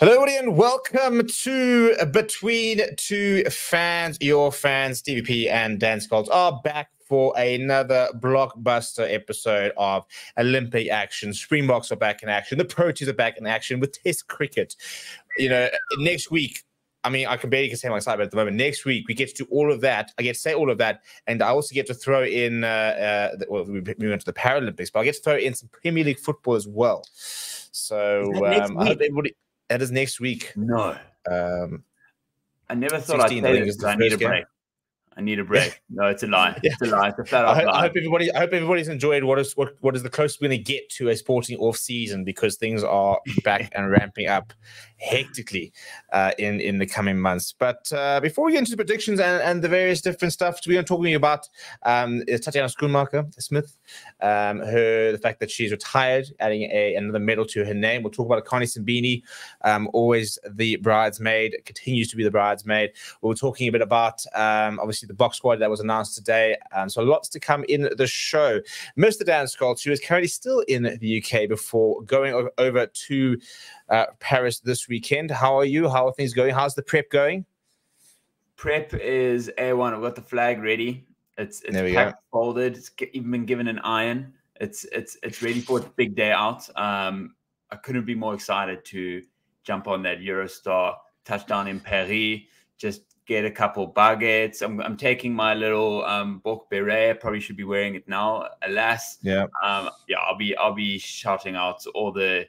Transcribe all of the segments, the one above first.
Hello, everybody, and welcome to Between Two Fans. Your fans, DVP and Dan Scholz, are back for another blockbuster episode of Olympic action. Springboks are back in action. The Proteas are back in action with Test cricket. You know, next week, I mean, I can barely contain my side, but at the moment, next week we get to do all of that. I get to say all of that, and I also get to throw in. Uh, uh, well, we went to the Paralympics, but I get to throw in some Premier League football as well. So um, I hope everybody. That is next week. No. Um, I never thought I'd say this. I need a break. Game. I need a break. No, it's a lie. It's a lie. It's a flat I, hope, lie. I hope everybody. I hope everybody's enjoyed what is what, what is the closest we're going to get to a sporting off season because things are back and ramping up hectically uh, in in the coming months. But uh, before we get into the predictions and, and the various different stuff, we're going to talk about um, Tatjana Schoenmaker Smith, um, her the fact that she's retired, adding a, another medal to her name. We'll talk about Akani Simbine, um, always the bridesmaid, continues to be the bridesmaid. We are talking a bit about um, obviously the Boks squad that was announced today. Um, so lots to come in the show. Mr. Dan Scholz, who is currently still in the UK before going over to uh, Paris this weekend. How are you? How are things going? How's the prep going? Prep is A1. I've got the flag ready. It's it's packed, folded. It's even been given an iron. It's it's it's ready for its big day out. Um, I couldn't be more excited to jump on that Eurostar touchdown in Paris. Just get a couple baguettes. I'm, I'm taking my little um book beret. Probably should be wearing it now. Alas, yeah, um, yeah. I'll be I'll be shouting out all the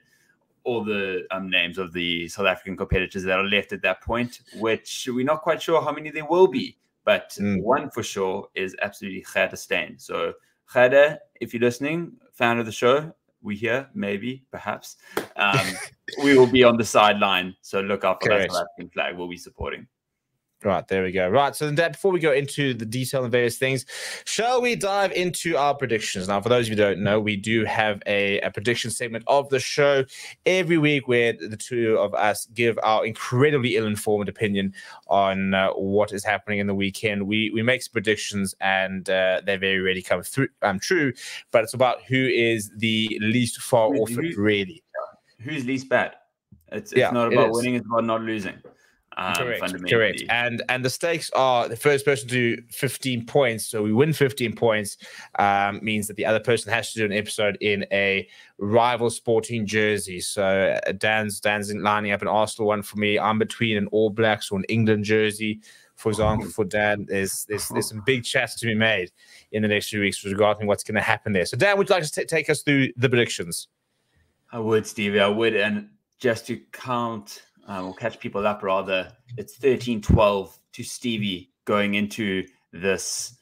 all the um, names of the South African competitors that are left at that point, which we're not quite sure how many there will be. But mm. one for sure is absolutely Gerda Steyn. So, Gerda, if you're listening, fan of the show, we here, maybe, perhaps. Um, we will be on the sideline. So, look out for Correct. that South African flag we'll be supporting. Right, there we go. Right, so then, Dad, before we go into the detail and various things, shall we dive into our predictions? Now, for those of you who don't know, we do have a, a prediction segment of the show every week where the two of us give our incredibly ill-informed opinion on uh, what is happening in the weekend. We we make predictions and uh, they very rarely come through um, true, but it's about who is the least far off really. Who's least bad? It's, it's yeah, not about it winning, it's about not losing. Um, correct, correct. And and the stakes are the first person to do 15 points. So we win 15 points um, means that the other person has to do an episode in a rival sporting jersey. So uh, Dan's Dan's lining up an Arsenal one for me. I'm between an All Blacks or an England jersey. For example, for Dan, there's, there's there's some big chats to be made in the next few weeks regarding what's going to happen there. So Dan, would you like to t- take us through the predictions? I would, Stevie. I would, and just to count uh, we'll catch people up rather. It's 13 12 to Stevie going into this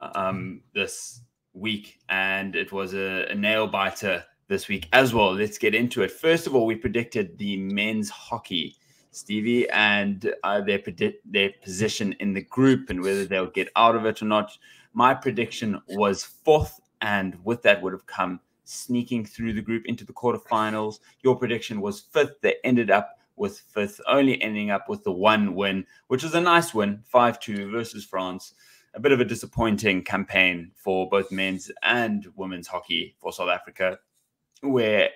um, this week, and it was a, a nail biter this week as well. Let's get into it. First of all, we predicted the men's hockey, Stevie, and uh, their predict their position in the group and whether they'll get out of it or not. My prediction was fourth, and with that would have come sneaking through the group into the quarterfinals. Your prediction was fifth. They ended up with fifth, only ending up with the one win, which was a nice win, 5 2 versus France. A bit of a disappointing campaign for both men's and women's hockey for South Africa, where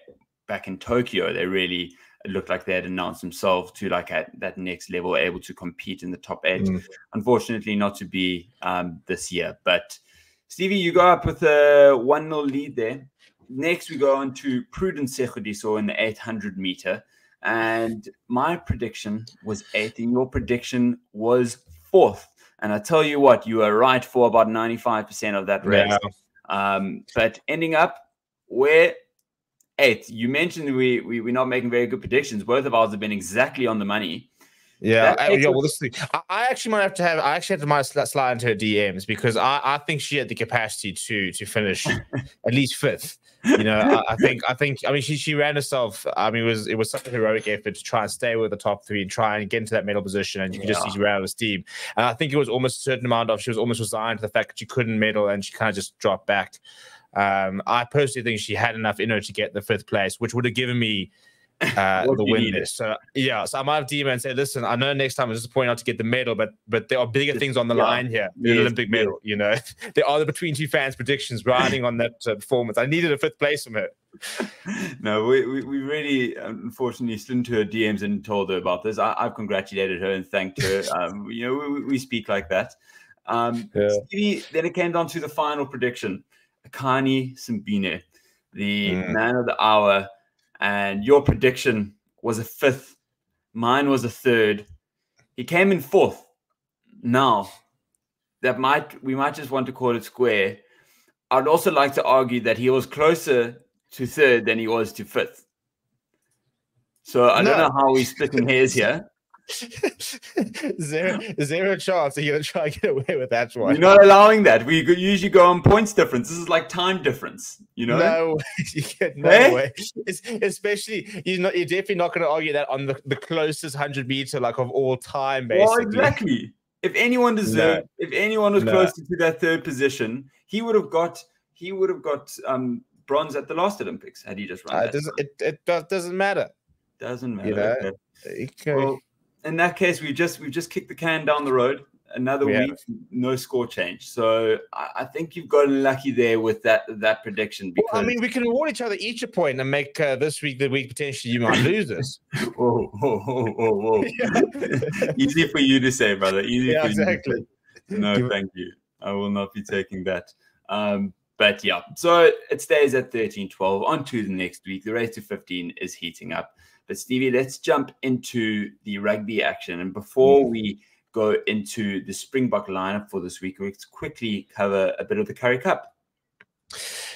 back in Tokyo, they really looked like they had announced themselves to like at that next level, able to compete in the top eight. Mm. Unfortunately, not to be um, this year. But Stevie, you go up with a 1 0 lead there. Next, we go on to Prudence Sekgodiso in the 800 meter. And my prediction was eighth, and your prediction was fourth. And I tell you what, you were right for about 95% of that race. Yeah. Um, but ending up where eighth, you mentioned we, we, we're not making very good predictions. Both of ours have been exactly on the money. Yeah, I, yeah. Well, this thing, I, I, actually might have to have. I actually have to might slide into her DMs because I, I think she had the capacity to to finish at least fifth. You know, I, I, think I think I mean she she ran herself. I mean, it was it was such a heroic effort to try and stay with the top three and try and get into that medal position. And you could just see she ran out of steam. And I think it was almost a certain amount of she was almost resigned to the fact that she couldn't medal and she kind of just dropped back. Um, I personally think she had enough in her to get the fifth place, which would have given me uh, the win this. So yeah, so I might have DM and say, listen, I know next time is disappointing not to get the medal, but but there are bigger things on the yeah. line here. The yes, Olympic medal, you know, there are the between two fans predictions riding on that uh, performance. I needed a fifth place from her. no, we, we, we, really unfortunately slid to her DMs and told her about this. I, have congratulated her and thanked her. Um, you know, we, we, speak like that. Um, yeah. Stevie, then it came down to the final prediction. Akani Simbine, the mm. man of the hour, and your prediction was a fifth. Mine was a third. He came in fourth. Now, that might we might just want to call it square. I'd also like to argue that he was closer to third than he was to fifth. So I no. don't know how he's splitting hairs here. zero, zero chance that you're gonna try to get away with that one. You're not allowing that. We usually go on points difference. This is like time difference. You know? No, you get no eh? way. It's, especially you're not. You're definitely not going to argue that on the, the closest hundred meter like of all time. Basically, well, exactly. If anyone deserved, no. if anyone was no. closer to that third position, he would have got. He would have got um, bronze at the last Olympics had he just run. Uh, it, doesn't, it, it does, doesn't matter. Doesn't matter. You know? okay. okay. Well, in that case, we just we've just kicked the can down the road. Another week, no score change. So I, I, think you've gotten lucky there with that that prediction. Because well, I mean, we can award each other each a point and make uh, this week the week potentially you might lose this. whoa, whoa, whoa, whoa, whoa! Easy for you to say, brother. Easy yeah, for exactly. you. No, thank you. I will not be taking that. Um, but yeah, so it stays at 13 12. On to the next week. The race to 15 is heating up. But Stevie, let's jump into the rugby action. And before mm. we go into the Springbok lineup for this week, let's quickly cover a bit of the Currie Cup.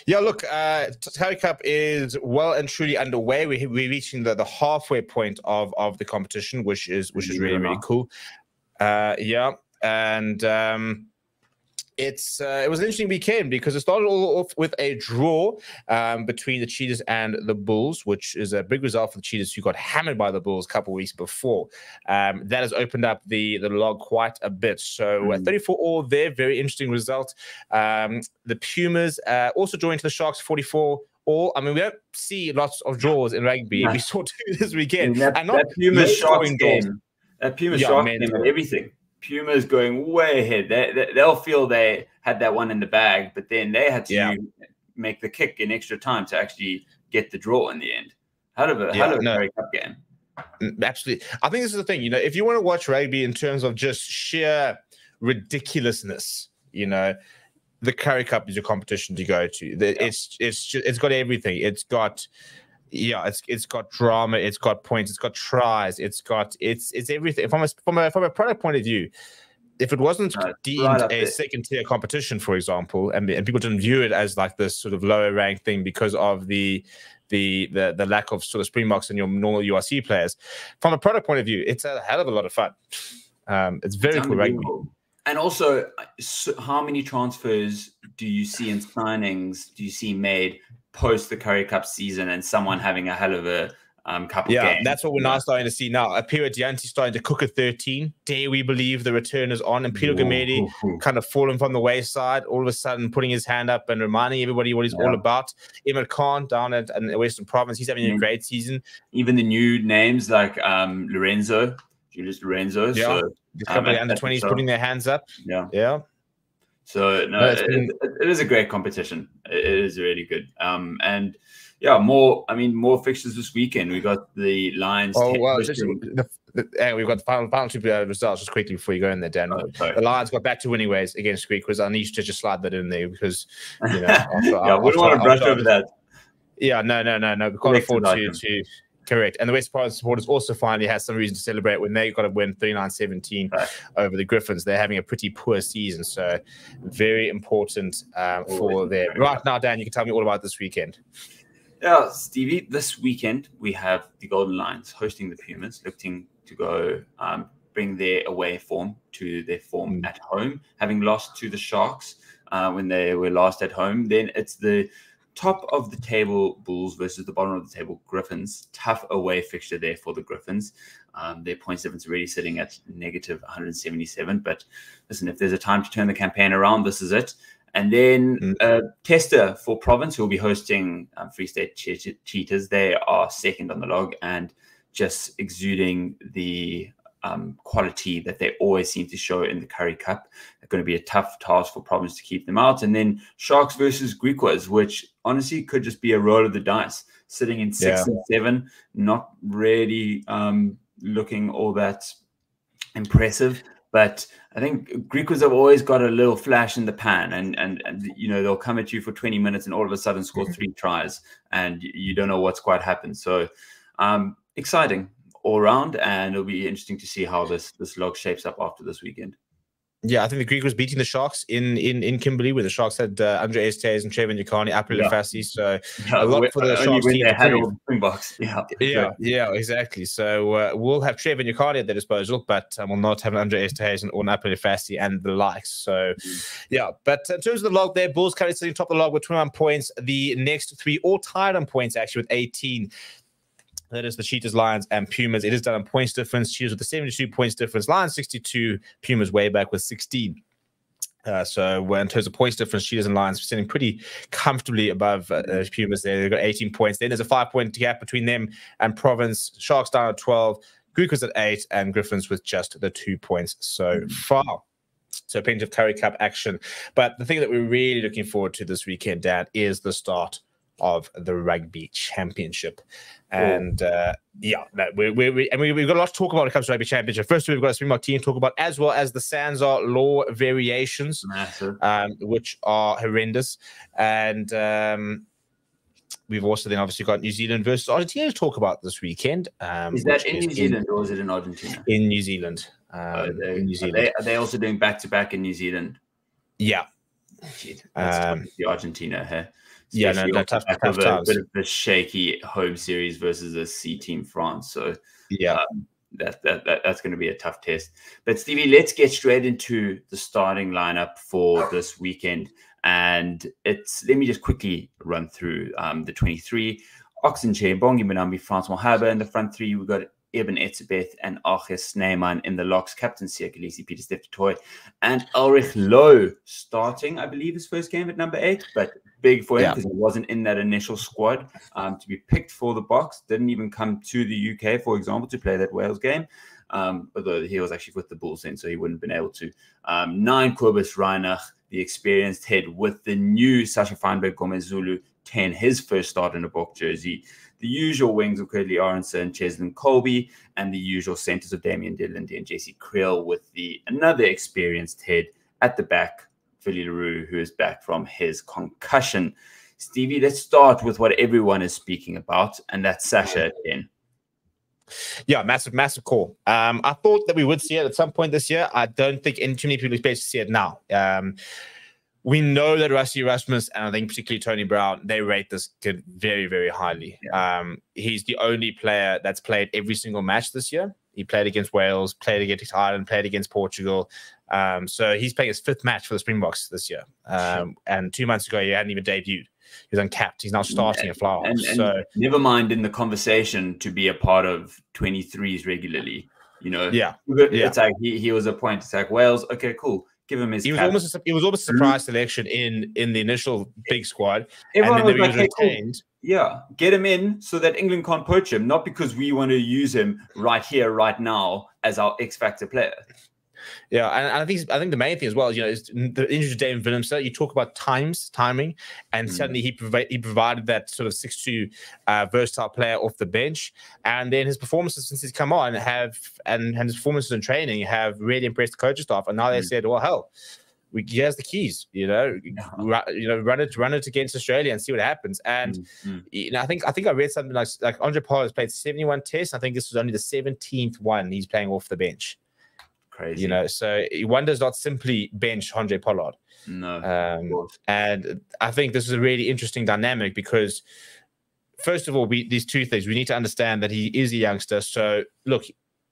Yeah, look, uh, Currie Cup is well and truly underway. We, we're reaching the, the halfway point of, of the competition, which is which is really really cool. Uh, yeah, and um, it's uh, it was an interesting weekend because it started all off with a draw um, between the Cheetahs and the Bulls, which is a big result for the Cheetahs who got hammered by the Bulls a couple of weeks before. Um, that has opened up the the log quite a bit. So mm. 34 all there, very interesting result. Um, the Pumas uh, also joined to the Sharks 44 all. I mean, we don't see lots of draws in rugby. We saw two this weekend, that, and not that Puma Sharks game. That Puma yeah, Sharks game and everything. Puma's going way ahead. They, they, will feel they had that one in the bag, but then they had to yeah. make the kick in extra time to actually get the draw in the end. How of a yeah, how of a no. Cup game. Mm, absolutely. I think this is the thing, you know, if you want to watch rugby in terms of just sheer ridiculousness, you know, the Currie Cup is your competition to go to. It's it's just, it's got everything. It's got yeah, it's it's got drama, it's got points, it's got tries, it's got it's it's everything from a from a from a product point of view. If it wasn't deemed right a second tier competition, for example, and, and people didn't view it as like this sort of lower ranked thing because of the the the the lack of sort of Springboks and your normal URC players, from a product point of view, it's a hell of a lot of fun. Um, it's very it's cool rugby. And also, so how many transfers do you see in signings do you see made post the Currie Cup season and someone having a hell of a um, couple yeah, games. that's what we're now starting to see now. Aphiwe Dyantyi starting to cook a 13. Day we believe the return is on? And Peter Gamedi kind of falling from the wayside, all of a sudden putting his hand up and reminding everybody what he's yeah. all about. Emad Khan down at, in the Western Province, he's having a great season. Even the new names like um, Lorenzo, Julius Lorenzo. Yeah. So, couple um, under 20s putting their hands up. Yeah. Yeah. So no, it, been... it, it is a great competition. It is really good. Um, and yeah, more. I mean, more fixtures this weekend. We got the Lions. Oh well, the, the, yeah, we've got the final, final two uh, results just quickly before you go in there, Dan. Oh, the Lions got back to winning ways against Greek because I need to just slide that in there because you know. After, yeah, we don't want to brush over that. Yeah, no, no, no, no. We can't afford to, to Correct. And the West Province supporters also finally had some reason to celebrate when they got a win 39 17 right. over the Griffons. They're having a pretty poor season. So, very important um, for them. Right now, Dan, you can tell me all about this weekend. Yeah, Stevie, this weekend we have the Golden Lions hosting the Pumas, looking to go um, bring their away form to their form mm. at home, having lost to the Sharks uh, when they were last at home. Then it's the top of the table Bulls versus the bottom of the table Griffons. Tough away fixture there for the Griffons. Um, their point difference already sitting at negative 177. But listen, if there's a time to turn the campaign around, this is it. And then mm. uh, Tester for Province, who will be hosting um, Free State che- Cheetahs. They are second on the log and just exuding the um, quality that they always seem to show in the Currie Cup. It's going to be a tough task for Province to keep them out. And then Sharks versus Griquas, which honestly could just be a roll of the dice, sitting in six yeah. and seven, not really um, looking all that impressive. But I think Griquas have always got a little flash in the pan, and and and you know they'll come at you for 20 minutes and all of a sudden score mm-hmm. three tries, and you don't know what's quite happened. So um, exciting all round, and it'll be interesting to see how this this log shapes up after this weekend. Yeah, I think the Griquas beating the Sharks in in in Kimberley, where the Sharks had uh, André Esterhuizen and Trevor Nyakane, Aphelele yeah. Fassi. So yeah, a lot for the Sharks team. They had all the Springboks. Yeah, yeah, yeah, exactly. So uh, we'll have Trevor Nyakane at their disposal, but um, we'll not have an André Esterhuizen and or Aphelele Fassi and the likes. So mm. yeah, but in terms of the log there, Bulls currently sitting top of the log with 21 points. The next three all tied on points actually with 18. That is the Cheetahs, Lions, and Pumas. It is done on points difference. Cheetahs with the 72 points difference. Lions 62. Pumas way back with 16. Uh, so in terms of points difference, Cheetahs and Lions sitting pretty comfortably above uh, uh, Pumas there. They've got 18 points. Then there's a five point gap between them and Province. Sharks down at 12. Griquas at eight, and Griffons with just the two points so far. So plenty of Currie Cup action. But the thing that we're really looking forward to this weekend, Dad, is the start of the rugby championship. And uh, yeah, we, we, we, and we, have got a lot to talk about when it comes to rugby championship. First, we've got a Springbok team to talk about, as well as the SANZAAR law variations, um, which are horrendous. And um, we've also then obviously got New Zealand versus Argentina to talk about this weekend. Um, is that in New Zealand in, or is it in Argentina? In New Zealand. Um, oh, they, in New Zealand. Are they, are they, also doing back to back in New Zealand? Yeah. Jeez, um, the Argentina here yeah, no, no tough, tough a times. bit of a shaky home series versus a C team France. So yeah, um, that, that, that that's going to be a tough test. But Stevie, let's get straight into the starting lineup for this weekend. And it's let me just quickly run through um, the 23. Ox Nché, Bongi Mbonambi, Frans Malherbe in the front three. We've got Eben Etzebeth and RG Snyman in the locks, Captain Siakalisi, Pieter-Steph du Toit, and Elrigh Louw starting, I believe, his first game at number eight, but big for him because yeah. he wasn't in that initial squad um, to be picked for the Boks. Didn't even come to the UK, for example, to play that Wales game. Um, although he was actually with the Bulls then, so he wouldn't have been able to. Um, nine Cobus Reinach, the experienced head with the new Sacha Feinberg-Mngomezulu 10, his first start in a Bok jersey. The usual wings of Kurt-Lee Arendse, Cheslin Kolbe, and the usual centers of Damian de Allende and Jesse Kriel with the another experienced head at the back Willie le Roux, who is back from his concussion. Stevie, let's start with what everyone is speaking about, and that's Sasha again. Yeah, massive, massive call. Um, I thought that we would see it at some point this year. I don't think too many people expect to see it now. Um, we know that Rassie Erasmus and I think particularly Tony Brown, they rate this kid very, very highly. Yeah. Um, he's the only player that's played every single match this year. He played against Wales, played against Ireland, played against Portugal. Um, so he's playing his fifth match for the Springboks this year. Um, and two months ago, he hadn't even debuted. He was uncapped. He's now starting a flower. And, and so never mind in the conversation to be a part of 23s regularly. You know, yeah, it's yeah. like he, he was a point. It's like Wales. Okay, cool. Give him his. He was almost a, he was almost a mm-hmm. surprise selection in in the initial big squad, Everyone was, like, hey, cool. Yeah, get him in so that England can't poach him, not because we want to use him right here, right now as our X factor player. Yeah, and, and, I think I think the main thing as well is you know is the injury of Dave Willemse. You talk about times, timing, and mm. certainly he provided he provided that sort of six two uh, versatile player off the bench, and then his performances since he's come on have and, and his performances in training have really impressed the coaching staff. And now they mm. said, well, hell. We, he has the keys, you know. You know, run it, run it against Australia and see what happens. And mm. you know, I think I think I read something like like Andre Pollard has played seventy one tests. I think this was only the seventeenth one he's playing off the bench. Crazy. You know, so one does not simply bench Andre Pollard. No. Um, and I think this is a really interesting dynamic because, first of all, we these two things we need to understand that he is a youngster. So look,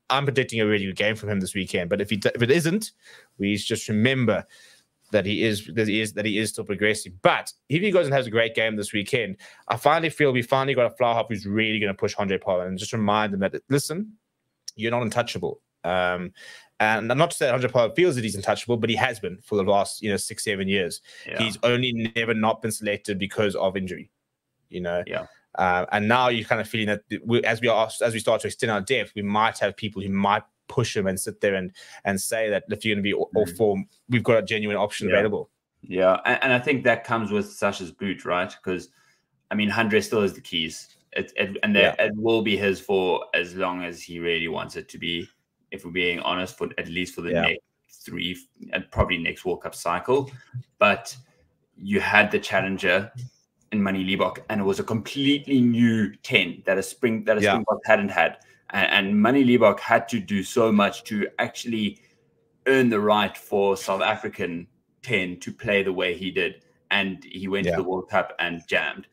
I'm predicting a really good game from him this weekend. But if he if it isn't, we just remember that he is that he is that he is still progressing. But if he goes and has a great game this weekend, I finally feel we finally got a flyhalf who's really going to push Andre Pollard and just remind him that listen, you're not untouchable. Um, and I'm not to say Handré feels that he's untouchable, but he has been for the last, you know, six, seven years. Yeah. He's only never not been selected because of injury, you know. Yeah. Uh, and now you're kind of feeling that we, as we are as we start to extend our depth, we might have people who might push him and sit there and and say that if you're going to be all, all mm. form, we've got a genuine option yeah. available. Yeah, and, and, I think that comes with Sasha's boot, right? Because I mean, Handré still has the keys, it, it, and yeah. it will be his for as long as he really wants it to be. If we're being honest, for at least for the yeah. next three and probably next World Cup cycle, but you had the challenger in Manie Libbok, and it was a completely new 10 that a spring that a yeah. Springbok hadn't had. And, and Libbok had to do so much to actually earn the right for South African 10 to play the way he did. And he went yeah. to the World Cup and jammed.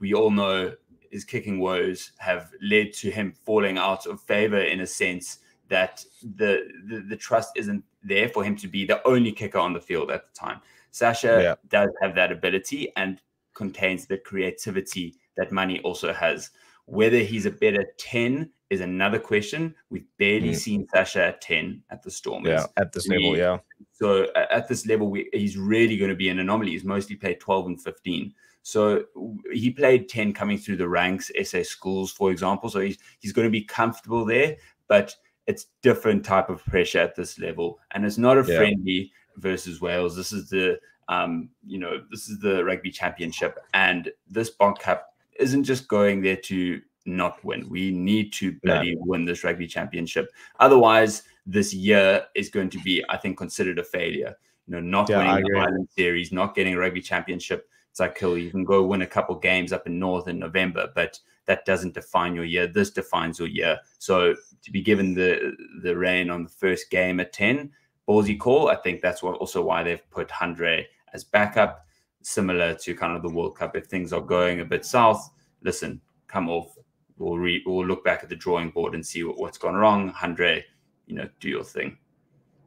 We all know his kicking woes have led to him falling out of favor in a sense that the, the, the trust isn't there for him to be the only kicker on the field at the time. Sasha yeah. does have that ability and contains the creativity that Manie also has. Whether he's a better 10 is another question. We've barely mm. seen Sasha at 10 at the Stormers. Yeah, at this we, level, yeah. So at this level, we, he's really going to be an anomaly. He's mostly played 12 and 15. So he played 10 coming through the ranks, SA schools, for example. So he's, he's going to be comfortable there, but it's different type of pressure at this level. And it's not a yeah. friendly versus Wales. This is the um, you know, this is the rugby championship, and this Bond Cup isn't just going there to not win. We need to bloody win this rugby championship. Otherwise, this year is going to be, I think, considered a failure. You know, not yeah, winning the Island Series, not getting a rugby championship. It's like, cool, you can go win a couple games up in North in November, but that doesn't define your year. This defines your year. So to be given the the reign on the first game at 10, ballsy call. I think that's what also why they've put Handré as backup, similar to kind of the World Cup. If things are going a bit south, listen, come off. We'll re- we'll look back at the drawing board and see what, what's gone wrong. Handré, you know, do your thing.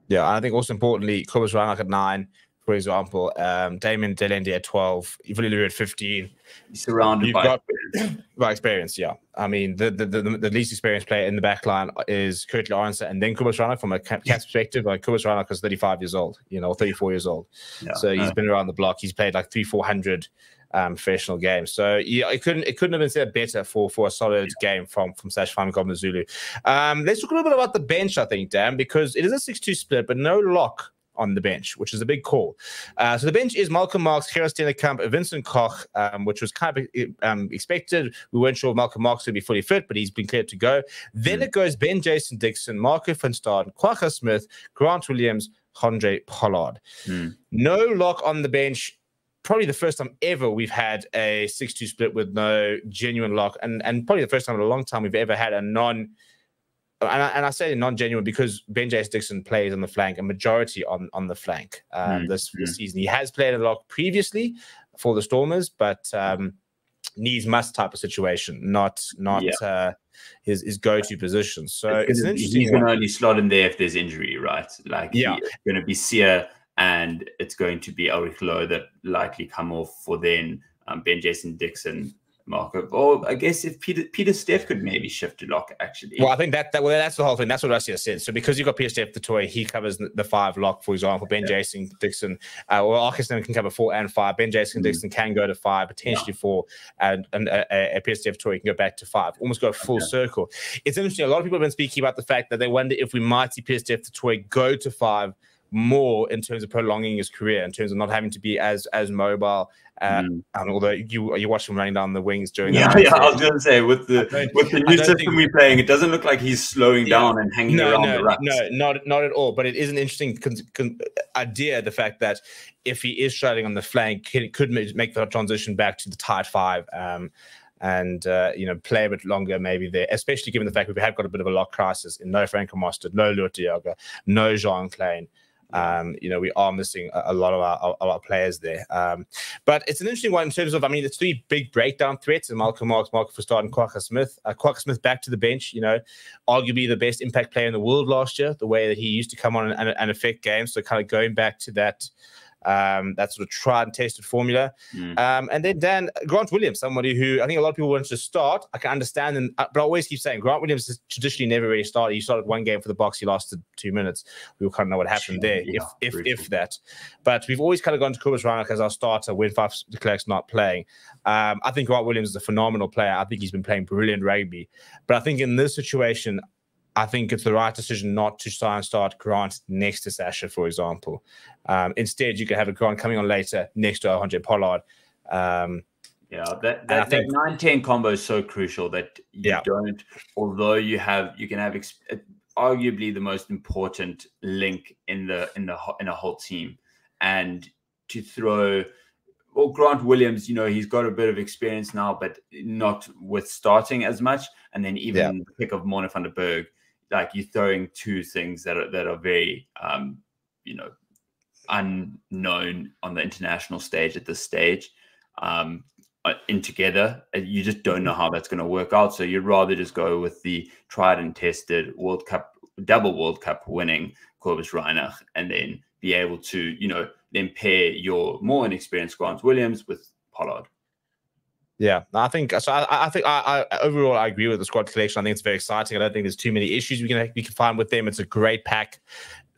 Yeah, I think also importantly, Cobus like at nine, for example, um, Damian de at 12, Ivalulu at 15. He's surrounded by got, experience. by experience, yeah. I mean, the, the, the, the, least experienced player in the back line is Kurt Arendse and then Cobus Reinach from a cat's perspective. Like Cobus Reinach is 35 years old, you know, 34 years old. Yeah, so he's been around the block. He's played like three, 400 um, professional games. So yeah, it couldn't it couldn't have been said better for for a solid yeah. game from from Sash Famicom Zulu. Um, let's talk a little bit about the bench, I think, Dan, because it is a 6-2 split, but no lock on the bench, which is a big call. Uh, so the bench is Malcolm Marx, Gerhard Steenekamp, Vincent Koch, um, which was kind of um, expected. We weren't sure if Malcolm Marx would be fully fit, but he's been cleared to go. Then mm. it goes Ben Jason Dixon, Marco van Staden, Smith, Grant Williams, Handré Pollard. Mm. No lock on the bench probably the first time ever we've had a 6-2 split with no genuine lock and and probably the first time in a long time we've ever had a non and I, and I say non-genuine because Ben J. Dixon plays on the flank, a majority on on the flank um, mm, this, this, season. He has played a lot previously for the Stormers, but um, needs must type of situation, not not yeah. uh, his his go-to position. So it's, it's interesting. He's going to only slot in there if there's injury, right? Like yeah, going to be Siya and it's going to be Elrigh Louw that likely come off for then um, Ben Jason Dixon Marco. Or I guess if Peter Pieter-Steph could maybe shift to lock, actually. Well, I think that, that well, that's the whole thing. That's what Rassie said. So because you've got Pieter-Steph du Toit, he covers the five lock, for example. Ben yeah. Jason Dixon, uh, well, Arkison can cover four and five. Ben Jason mm. Dixon can go to five, potentially yeah. four, and, and uh, a, a Pieter-Steph toy can go back to five. Almost go full okay. circle. It's interesting. A lot of people have been speaking about the fact that they wonder if we might see Pieter-Steph the toy go to five more in terms of prolonging his career, in terms of not having to be as as mobile. Uh, mm. And although you you watch him running down the wings during, yeah, yeah, I was going to say with the with the new system we're playing, it doesn't look like he's slowing yeah, down and hanging no, around no, the rucks. No, not not at all. But it is an interesting con- con- idea. The fact that if he is straddling on the flank, it could make the transition back to the tight five. Um, and uh, you know play a bit longer maybe there, especially given the fact we have got a bit of a lock crisis in no Franco Mostert, no Loto no Jean Kleyn. Um, you know, we are missing a, a lot of our, our, our, players there. Um, but it's an interesting one in terms of, I mean, the three big breakdown threats and Malcolm Marx, Marco van Staden, and Kwagga Smith. Uh, Smith back to the bench, you know, arguably the best impact player in the world last year, the way that he used to come on and, and affect games. So kind of going back to that um, that sort of tried and tested formula. Mm. Um, and then Dan Grant Williams, somebody who I think a lot of people wanted to start. I can understand, and uh, but I always keep saying Grant Williams has traditionally never really started. He started one game for the Boks, he lasted two minutes. We all kind of know what happened there, yeah, if if if that. But we've always kind of gone to Cobus Reinach as our starter when Faf de Klerk's not playing. Um, I think Grant Williams is a phenomenal player. I think he's been playing brilliant rugby. But I think in this situation, I think it's the right decision not to try and start Grant next to Sasha, for example. Um, instead, you could have a Grant coming on later next to Andre Pollard. Um, yeah, that that, think, that 9 10 combo is so crucial that you yeah. don't, although you have, you can have ex- arguably the most important link in the in the in a whole team, and to throw well, Grant Williams, you know, he's got a bit of experience now, but not with starting as much. And then even yeah. the pick of Mona van der Berg, like you're throwing two things that are that are very um, you know, unknown on the international stage at this stage. Um, uh, in together, you just don't know how that's going to work out. So you'd rather just go with the tried and tested World Cup, double World Cup winning Cobus Reinach, and then be able to, you know, then pair your more inexperienced Grant Williams with Pollard. Yeah, I think so. I, I think I, I, overall I agree with the squad collection. I think it's very exciting. I don't think there's too many issues we can we can find with them. It's a great pack,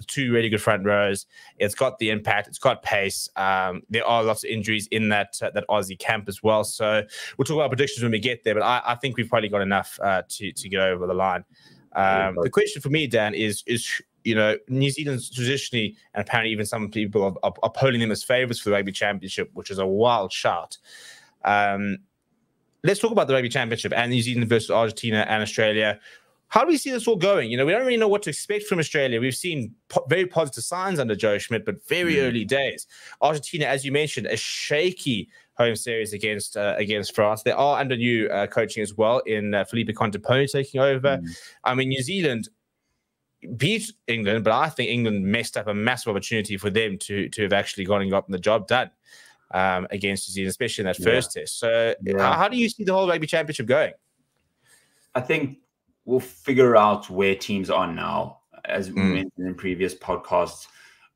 two really good front rows. It's got the impact. It's got pace. Um, there are lots of injuries in that uh, that Aussie camp as well. So we'll talk about predictions when we get there. But I, I think we've probably got enough uh, to to get over the line. Um, the question for me, Dan, is is you know, New Zealand's traditionally, and apparently even some people are, are, polling them as favourites for the Rugby Championship, which is a wild shot. Um, let's talk about the Rugby Championship and New Zealand versus Argentina and Australia. How do we see this all going? You know, we don't really know what to expect from Australia. We've seen po- very positive signs under Joe Schmidt, but very mm. early days. Argentina, as you mentioned, a shaky home series against uh, against France. They are under new uh, coaching as well in uh, Felipe Contepomi taking over. Mm. I mean, New Zealand beat England, but I think England messed up a massive opportunity for them to to have actually gone and gotten the job done um, against New Zealand, especially in that first yeah. test. So, yeah. how, do you see the whole rugby championship going? I think we'll figure out where teams are now, as we mm. mentioned in previous podcasts.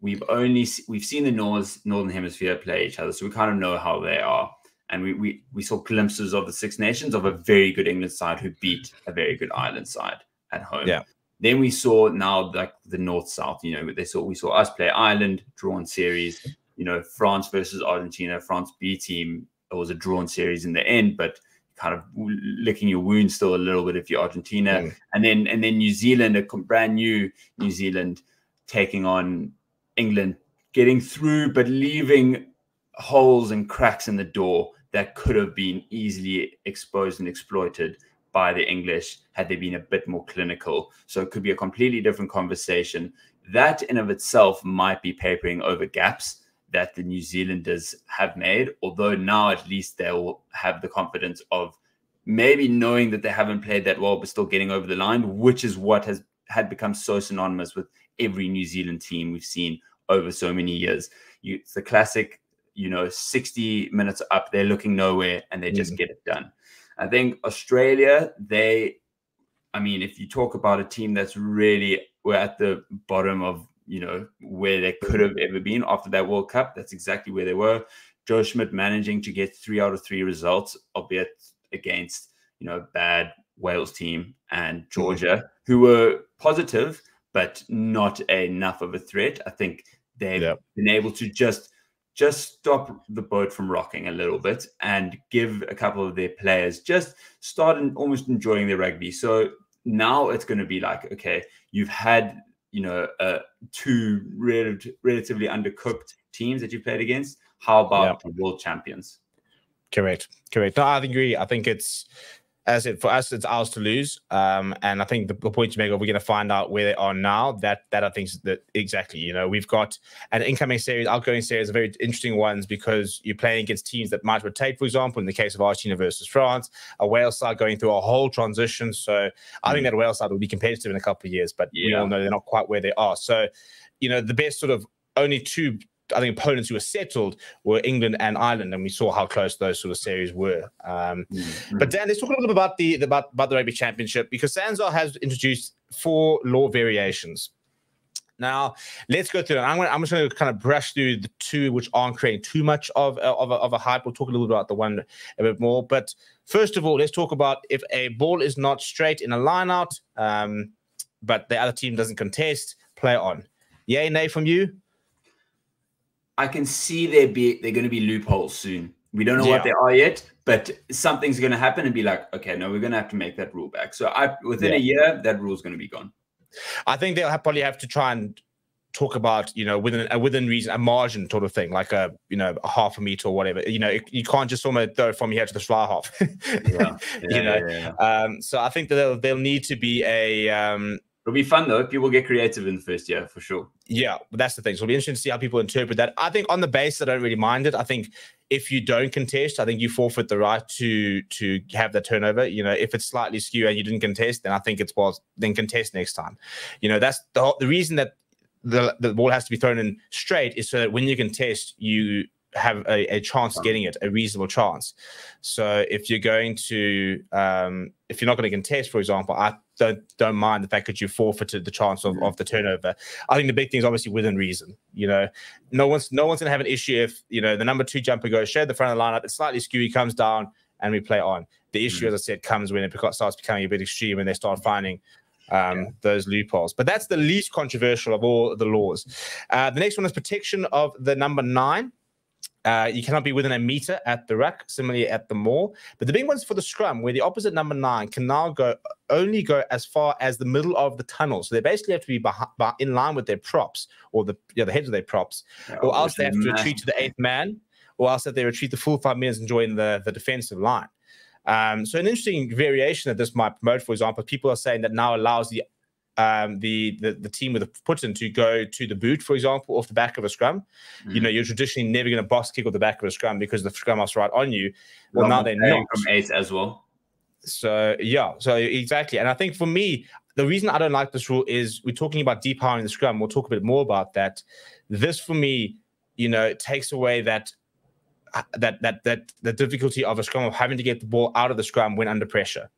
We've only we've seen the North Northern Hemisphere play each other, so we kind of know how they are. And we, we we saw glimpses of the Six Nations of a very good England side who beat a very good Ireland side at home. Yeah. Then we saw now like the north south. You know, they saw we saw us play Ireland drawn series. You know, France versus Argentina. France B team. It was a drawn series in the end, but kind of licking your wounds still a little bit if you're Argentina. Mm. And then and then New Zealand, a brand new New Zealand taking on England, getting through but leaving holes and cracks in the door that could have been easily exposed and exploited by the English had they been a bit more clinical. So it could be a completely different conversation. That in of itself might be papering over gaps that the New Zealanders have made, although now at least they'll have the confidence of maybe knowing that they haven't played that well, but still getting over the line, which is what has had become so synonymous with every New Zealand team we've seen over so many years. You, it's the classic, you know, 60 minutes up, they're looking nowhere and they just mm. get it done. I think Australia, they, I mean, if you talk about a team that's really we're at the bottom of you know where they could have ever been after that World Cup, that's exactly where they were. Joe Schmidt managing to get three out of three results, albeit against you know a bad Wales team and. Georgia, mm-hmm. who were positive but not enough of a threat. I think they've yep. been able to just just stop the boat from rocking a little bit and give a couple of their players just start and almost enjoying their rugby. So now it's going to be like, okay, you've had, you know, uh, two rel- relatively undercooked teams that you played against. How about yeah. the world champions? Correct. Correct. No, I agree. I think it's as it for us, it's ours to lose. Um, and I think the, the point you make, of we're going to find out where they are now. That that I think that exactly. You know, we've got an incoming series, outgoing series, are very interesting ones because you're playing against teams that might rotate. For example, in the case of Argentina versus France, a Wales side going through a whole transition. So I mm. think that Wales side will be competitive in a couple of years, but yeah. we all know they're not quite where they are. So, you know, the best sort of only two I think opponents who were settled were England and Ireland, and we saw how close those sort of series were. Um, mm-hmm. But Dan, let's talk a little bit about the, the about, about the rugby championship because SANZAAR has introduced four law variations. Now, let's go through. I'm, gonna, I'm just going to kind of brush through the two which aren't creating too much of, of, a, of a hype. We'll talk a little bit about the one a bit more. But first of all, let's talk about if a ball is not straight in a line out, um, but the other team doesn't contest, play on. Yay, nay from you? I can see there be they're going to be loopholes soon. We don't know yeah. what they are yet, but something's going to happen and be like, okay, no, we're going to have to make that rule back. So I within yeah. a year, that rule is going to be gone. I think they'll have, probably have to try and talk about you know within a within reason a margin sort of thing like a you know a half a meter or whatever you know you can't just almost throw from here to the fly half yeah. Yeah, you know yeah, um so i think that there'll, there'll need to be a um It'll be fun though. People will get creative in the first year for sure. Yeah, that's the thing. So it'll be interesting to see how people interpret that. I think on the base, I don't really mind it. I think if you don't contest, I think you forfeit the right to to have the turnover. You know, if it's slightly skew and you didn't contest, then I think it's well, then contest next time. You know, that's the the reason that the the ball has to be thrown in straight is so that when you contest, you have a, a chance of getting it, a reasonable chance. So if you're going to, um, if you're not going to contest, for example, I don't don't mind the fact that you forfeited the chance of, of the turnover. I think the big thing is obviously within reason. You know, no one's no one's going to have an issue if you know the number two jumper goes share the front of the lineup, it's slightly skewy, comes down, and we play on. The issue, mm-hmm. as I said, comes when it starts becoming a bit extreme and they start finding um, yeah. those loopholes. But that's the least controversial of all the laws. Uh, the next one is protection of the number nine. Uh, you cannot be within a meter at the ruck, similarly at the maul. But the big one's for the scrum, where the opposite number nine can now go only go as far as the middle of the tunnel. So they basically have to be behind, in line with their props or the you know, the heads of their props, or else they have to retreat to the eighth man, or else that they retreat the full five minutes and join the, the defensive line. Um, so an interesting variation that this might promote, for example, people are saying that now allows the um, the, the the team with a put-in to go to the boot, for example, off the back of a scrum. Mm. You know, you're traditionally never going to box kick off the back of a scrum because the scrum is right on you. Well, now they're not from eight as well. So yeah, so exactly, and I think for me, the reason I don't like this rule is we're talking about depowering the scrum. We'll talk a bit more about that. This for me, you know, takes away that that that that the difficulty of a scrum of having to get the ball out of the scrum when under pressure.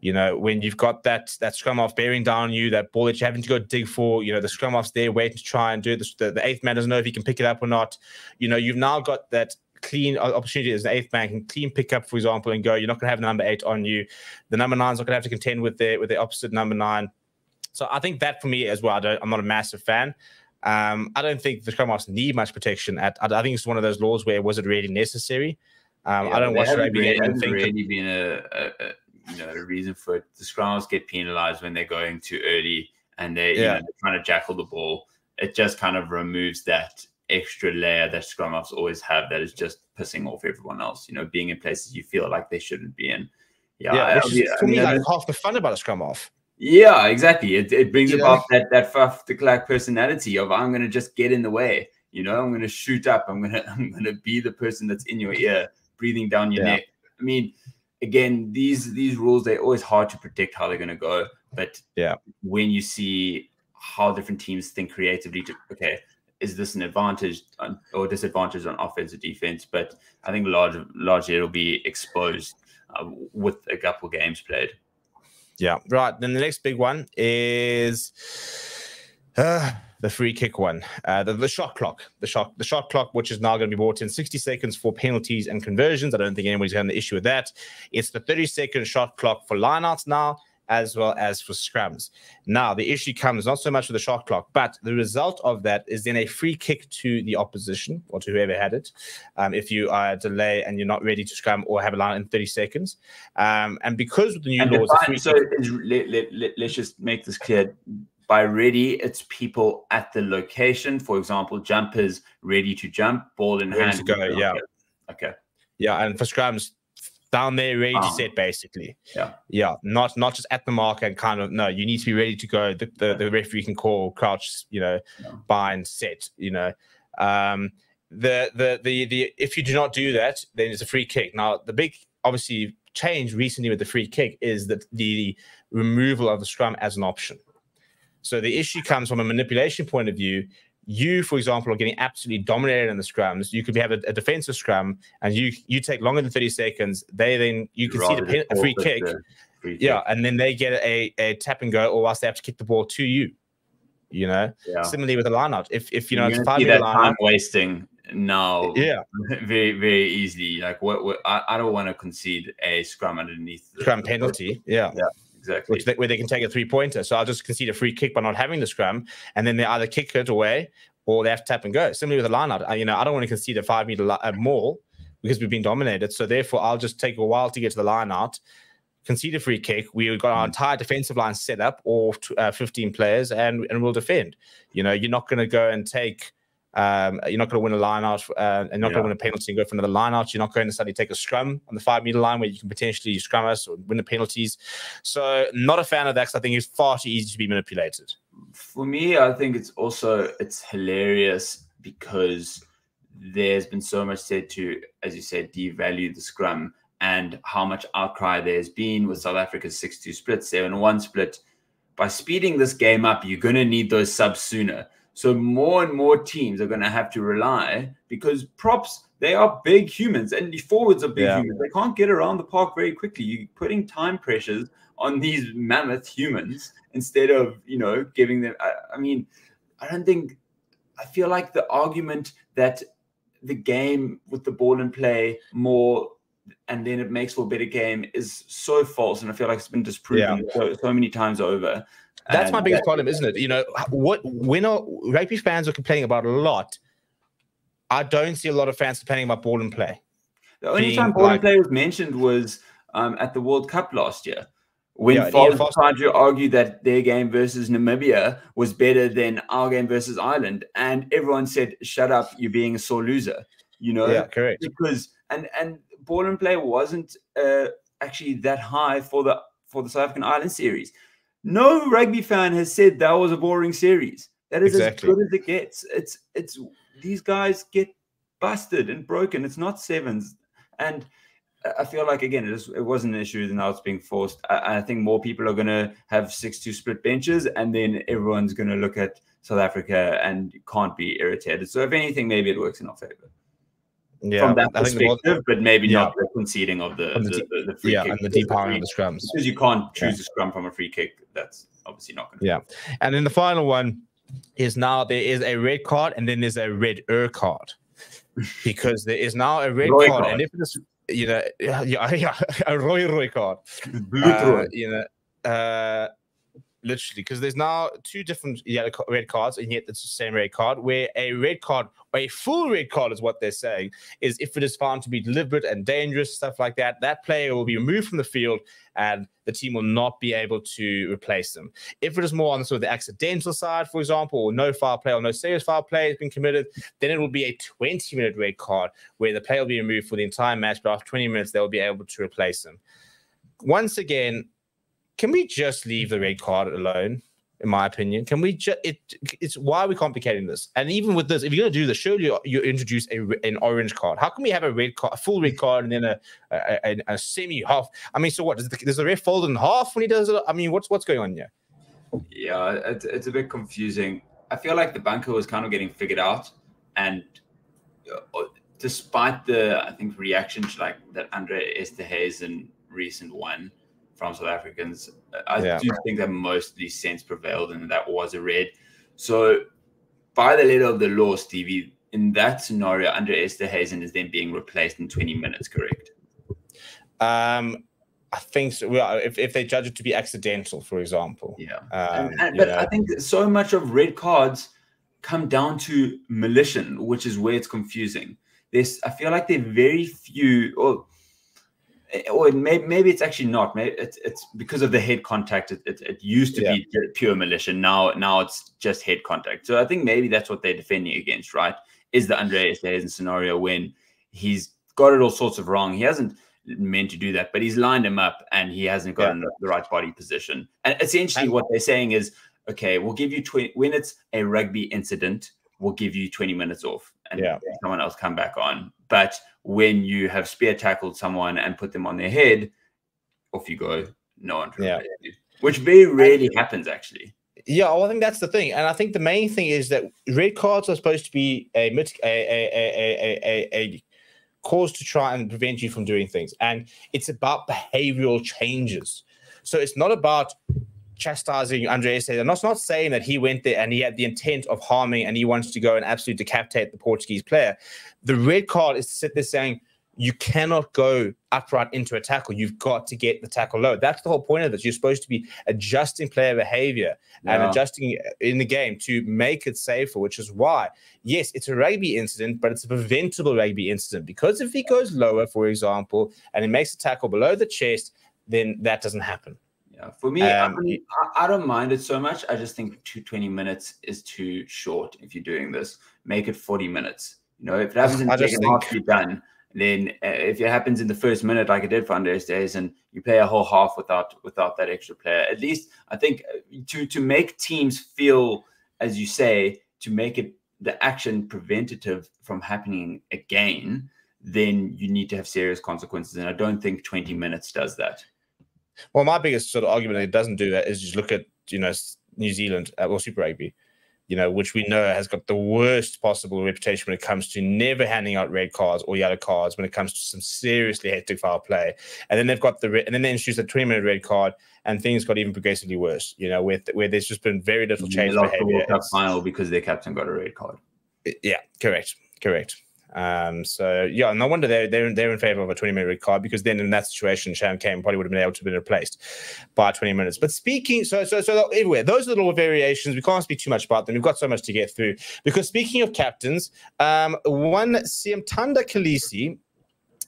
You know, when you've got that that scrumhalf bearing down on you, that ball that you're having to go dig for, you know, the scrumhalf's there waiting to try and do it. The, the, eighth man doesn't know if he can pick it up or not. You know, you've now got that clean opportunity as an eighth man can clean pick up, for example, and go. You're not going to have number eight on you. The number nine's not going to have to contend with the with the opposite number nine. So I think that for me as well, I am not a massive fan. Um, I don't think the scrumhalves need much protection. At I, I think it's one of those laws where was it really necessary? Um, yeah, I don't watch rugby. It hasn't really been a, a, you know a reason for it. The scrums get penalized when they're going too early and they yeah. you know, they're trying to jackal the ball. It just kind of removes that extra layer that scrumhalves always have that is just pissing off everyone else. You know, being in places you feel like they shouldn't be in. Yeah, yeah which is, for I mean, me like half the fun about a scrumhalf. Yeah, exactly. It, it brings you about know? that that Faf de Klerk personality of I'm gonna just get in the way. You know, I'm gonna shoot up. I'm gonna I'm gonna be the person that's in your ear, breathing down your yeah. neck. I mean, again, these these rules they're always hard to predict how they're going to go. But yeah, when you see how different teams think creatively, to okay, is this an advantage or disadvantage on offense or defense? But I think large, largely it'll be exposed uh, with a couple games played. Yeah, right. Then the next big one is. Uh, the free kick one, uh, the, the shot clock, the shot the shot clock, which is now going to be brought in 60 seconds for penalties and conversions. I don't think anybody's having an issue with that. It's the 30 second shot clock for lineouts now, as well as for scrums. Now the issue comes not so much with the shot clock, but the result of that is then a free kick to the opposition or to whoever had it. Um, if you are delay and you're not ready to scrum or have a line in 30 seconds, um, and because of the new and laws, define, so let, let, let, let's just make this clear by ready, it's people at the location. For example, jumpers ready to jump, ball in ready hand. to go. Yeah. Okay. Yeah, and for scrums, down there, ready to ah. set, basically. Yeah. Yeah. Not not just at the mark and kind of no. You need to be ready to go. The the, the referee can call crouch. You know, yeah. bind set. You know. Um, the the the the if you do not do that, then it's a free kick. Now the big obviously change recently with the free kick is that the removal of the scrum as an option. So the issue comes from a manipulation point of view. You, for example, are getting absolutely dominated in the scrums. You could have a, a defensive scrum, and you you take longer than thirty seconds. They then you can see the a free kick, free yeah, kick. and then they get a, a tap and go, or else they have to kick the ball to you. You know, yeah. similarly with the lineout. If if you know it's five that time wasting now, yeah, very very easily. Like what, what I, I don't want to concede a scrum underneath the scrum penalty. Yeah, yeah exactly. Which they, where they can take a three pointer. So I'll just concede a free kick by not having the scrum, and then they either kick it away or they have to tap and go. Similarly with a line out, you know, I don't want to concede a five meter li- maul because we've been dominated. So therefore, I'll just take a while to get to the line out, concede a free kick. We've got our mm. entire defensive line set up, all uh, 15 players, and and we'll defend. You know, you're not going to go and take. Um, you're not going to win a line out uh, and not yeah. going to win a penalty and go for another line out. You're not going to suddenly take a scrum on the five meter line where you can potentially scrum us or win the penalties. So, not a fan of that because I think it's far too easy to be manipulated. For me, I think it's also it's hilarious because there's been so much said to, as you said, devalue the scrum and how much outcry there's been with South Africa's 6 2 split, 7 1 split. By speeding this game up, you're going to need those subs sooner. So more and more teams are going to have to rely because props, they are big humans and the forwards are big yeah. humans. They can't get around the park very quickly. You're putting time pressures on these mammoth humans instead of, you know, giving them. I, I mean, I don't think, I feel like the argument that the game with the ball and play more and then it makes for a better game is so false and i feel like it's been disproven yeah. so, so, many times over that's and, my biggest problem isn't it you know what when are rugby fans are complaining about a lot i don't see a lot of fans complaining about ball and play the only time ball like, and play was mentioned was um, at the world cup last year when yeah, Foster tried to argue that their game versus Namibia was better than our game versus Ireland, and everyone said, "Shut up, you're being a sore loser." You know, yeah, correct. Because and and ball and play wasn't uh, actually that high for the for the South African Island series. No rugby fan has said that was a boring series. That is exactly. as good as it gets. It's it's these guys get busted and broken. It's not sevens and I feel like again it, is, it wasn't an issue, and now it's being forced. I, I think more people are going to have six-two split benches, and then everyone's going to look at South Africa and can't be irritated. So if anything, maybe it works in our favor. Yeah, from that perspective, but maybe yeah. not the conceding of the the, the, the, free yeah, kick. and the depowering of the scrums because you can't choose yeah. a scrum from a free kick. That's obviously not going to. Yeah, and then the final one is now there is a red card and then there's a red er card because there is now a red card, card, and if it's you know, yeah, yeah, a Roy Roy card. Blue Uh, you know, uh, literally, because there's now two different yellow red cards, and yet it's the same red card. Where a red card, or a full red card, is what they're saying, is if it is found to be deliberate and dangerous, stuff like that, that player will be removed from the field, and the team will not be able to replace them. If it is more on the sort of the accidental side, for example, or no foul play or no serious foul play has been committed, then it will be a 20 minute red card where the player will be removed for the entire match, but after 20 minutes, they'll be able to replace them. Once again, can we just leave the red card alone? In my opinion, can we just it? It's why are we complicating this? And even with this, if you're gonna do this, surely you, you introduce a, an orange card. How can we have a red card, a full red card, and then a a, a, a semi half? I mean, so what? Does the, does the ref fold in half when he does it? I mean, what's what's going on here? Yeah, it's, it's a bit confusing. I feel like the bunker was kind of getting figured out, and uh, despite the I think reaction to like that André Esterhuizen recent one, from South Africans. I yeah. do think that mostly sense prevailed and that was a red. So, by the letter of the law, Stevie, in that scenario, Andre Hazen is then being replaced in 20 minutes, correct? Um, I think so. Well, if, if they judge it to be accidental, for example. Yeah. Um, and, and, but know. I think so much of red cards come down to malicious, which is where it's confusing. There's, I feel like there are very few, or Eh, or maybe, maybe it's actually not. Maybe it's, it's because of the head contact. It, it, it used to yeah. be pure militia. Now now it's just head contact. So I think maybe that's what they're defending against, right? Is the André Esterhuizen scenario when he's got it all sorts of wrong. He hasn't meant to do that, but he's lined him up and he hasn't gotten yeah. the right body position. And essentially, and, what they're saying is, okay, we'll give you 20 when it's a rugby incident, we'll give you 20 minutes off and yeah. someone else come back on. But when you have spear tackled someone and put them on their head, off you go. No one yeah. which very rarely happens actually. Yeah, well, I think that's the thing, and I think the main thing is that red cards are supposed to be a a a a a, a cause to try and prevent you from doing things, and it's about behavioral changes. So it's not about chastising Andreas. I'm not, not saying that he went there and he had the intent of harming and he wants to go and absolutely decapitate the Portuguese player. The red card is to sit there saying, you cannot go upright into a tackle. You've got to get the tackle low. That's the whole point of this. You're supposed to be adjusting player behavior yeah. and adjusting in the game to make it safer, which is why, yes, it's a rugby incident, but it's a preventable rugby incident because if he goes lower, for example, and he makes a tackle below the chest, then that doesn't happen. Yeah, for me, um, I, mean, I, I, don't mind it so much. I just think two, 20 minutes is too short if you're doing this. Make it 40 minutes. You know, if it happens in the second half, you're done. Then uh, if it happens in the first minute, like it did for Andreas Days, and you play a whole half without without that extra player, at least I think uh, to to make teams feel, as you say, to make it the action preventative from happening again, then you need to have serious consequences. And I don't think 20 minutes does that. Well, my biggest sort of argument that it doesn't do that is just look at you know New Zealand uh, or Super Rugby, you know, which we know has got the worst possible reputation when it comes to never handing out red cards or yellow cards when it comes to some seriously hectic foul play. And then they've got the and then they introduced a 20 minute red card, and things got even progressively worse. You know, with where there's just been very little change behavior. The final because their captain got a red card. Yeah, correct, correct. Um, so yeah, no wonder they're they're, they're in favor of a 20 minute red card because then in that situation, Sam Cane probably would have been able to be replaced by 20 minutes. But speaking, so so so everywhere, those are little variations. We can't speak too much about them. We've got so much to get through. Because speaking of captains, um, one Siyamthanda Kolisi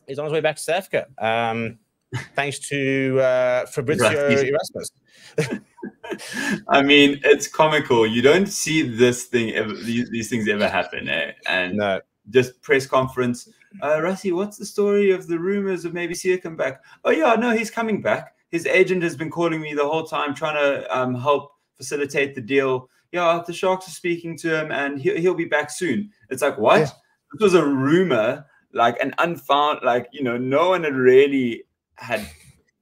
is on his way back to South Africa. Um, thanks to uh, Fabrizio Erasmus. I mean, it's comical. You don't see this thing ever; these, these things ever happen, eh? And no just press conference. Uh, Rassie, what's the story of the rumors of maybe Siya come back? Oh yeah, no, he's coming back. His agent has been calling me the whole time, trying to um, help facilitate the deal. Yeah, the Sharks are speaking to him, and he'll, he'll be back soon. It's like what? Yeah. This was a rumor, like an unfound, like you know, no one had really had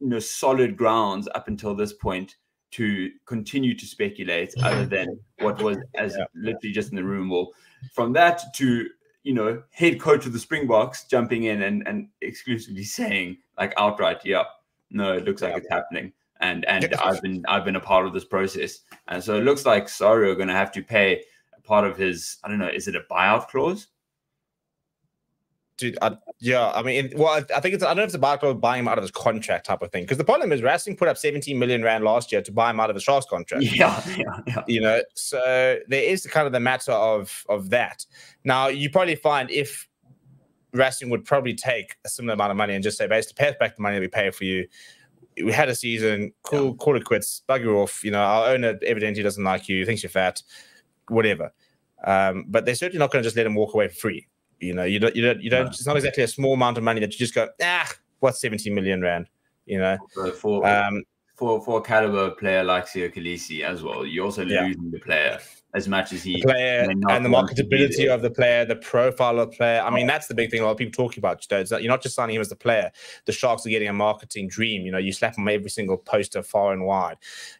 you know solid grounds up until this point to continue to speculate, other than what was as yeah. literally just in the room. Well, from that to you know, head coach of the Springboks jumping in and, and exclusively saying like outright, yeah, no, it looks like yeah. it's happening. And and I've been I've been a part of this process. And so it looks like Sorry are gonna have to pay a part of his, I don't know, is it a buyout clause? Dude, I, yeah, I mean, well, I think it's I don't know if it's about buying him out of his contract type of thing. Because the problem is Racing put up 17 million rand last year to buy him out of the Sharks contract. Yeah, yeah, yeah. You know, so there is kind of the matter of of that. Now you probably find if Racing would probably take a similar amount of money and just say, basically, pay us back the money that we pay for you. We had a season, cool, yeah. call it quits, bugger off. You know, our owner evidently doesn't like you, thinks you're fat, whatever. Um, but they're certainly not going to just let him walk away for free. You know, you don't, you don't, you don't. It's not exactly a small amount of money that you just go, ah, what's seventy million rand? You know, for um, for for a caliber player like Siya Kolisi as well, you're also yeah. losing the player as much as he the player and the marketability of the player, the profile of the player. I mean, that's the big thing a lot of people talking about. You know, it's that you're not just signing him as the player. The Sharks are getting a marketing dream. You know, you slap him every single poster far and wide.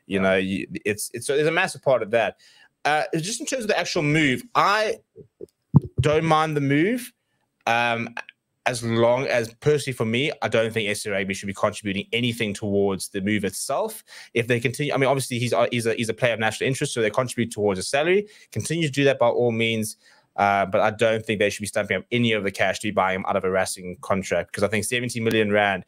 You know, you, it's it's there's a massive part of that. Uh, just in terms of the actual move, I don't mind the move. Um, as long as personally for me, I don't think Rugby should be contributing anything towards the move itself. If they continue, I mean, obviously he's a, he's a, he's a player of national interest, so they contribute towards a salary. Continue to do that by all means. Uh, but I don't think they should be stamping up any of the cash to be buying him out of a Racing contract because I think 70 million rand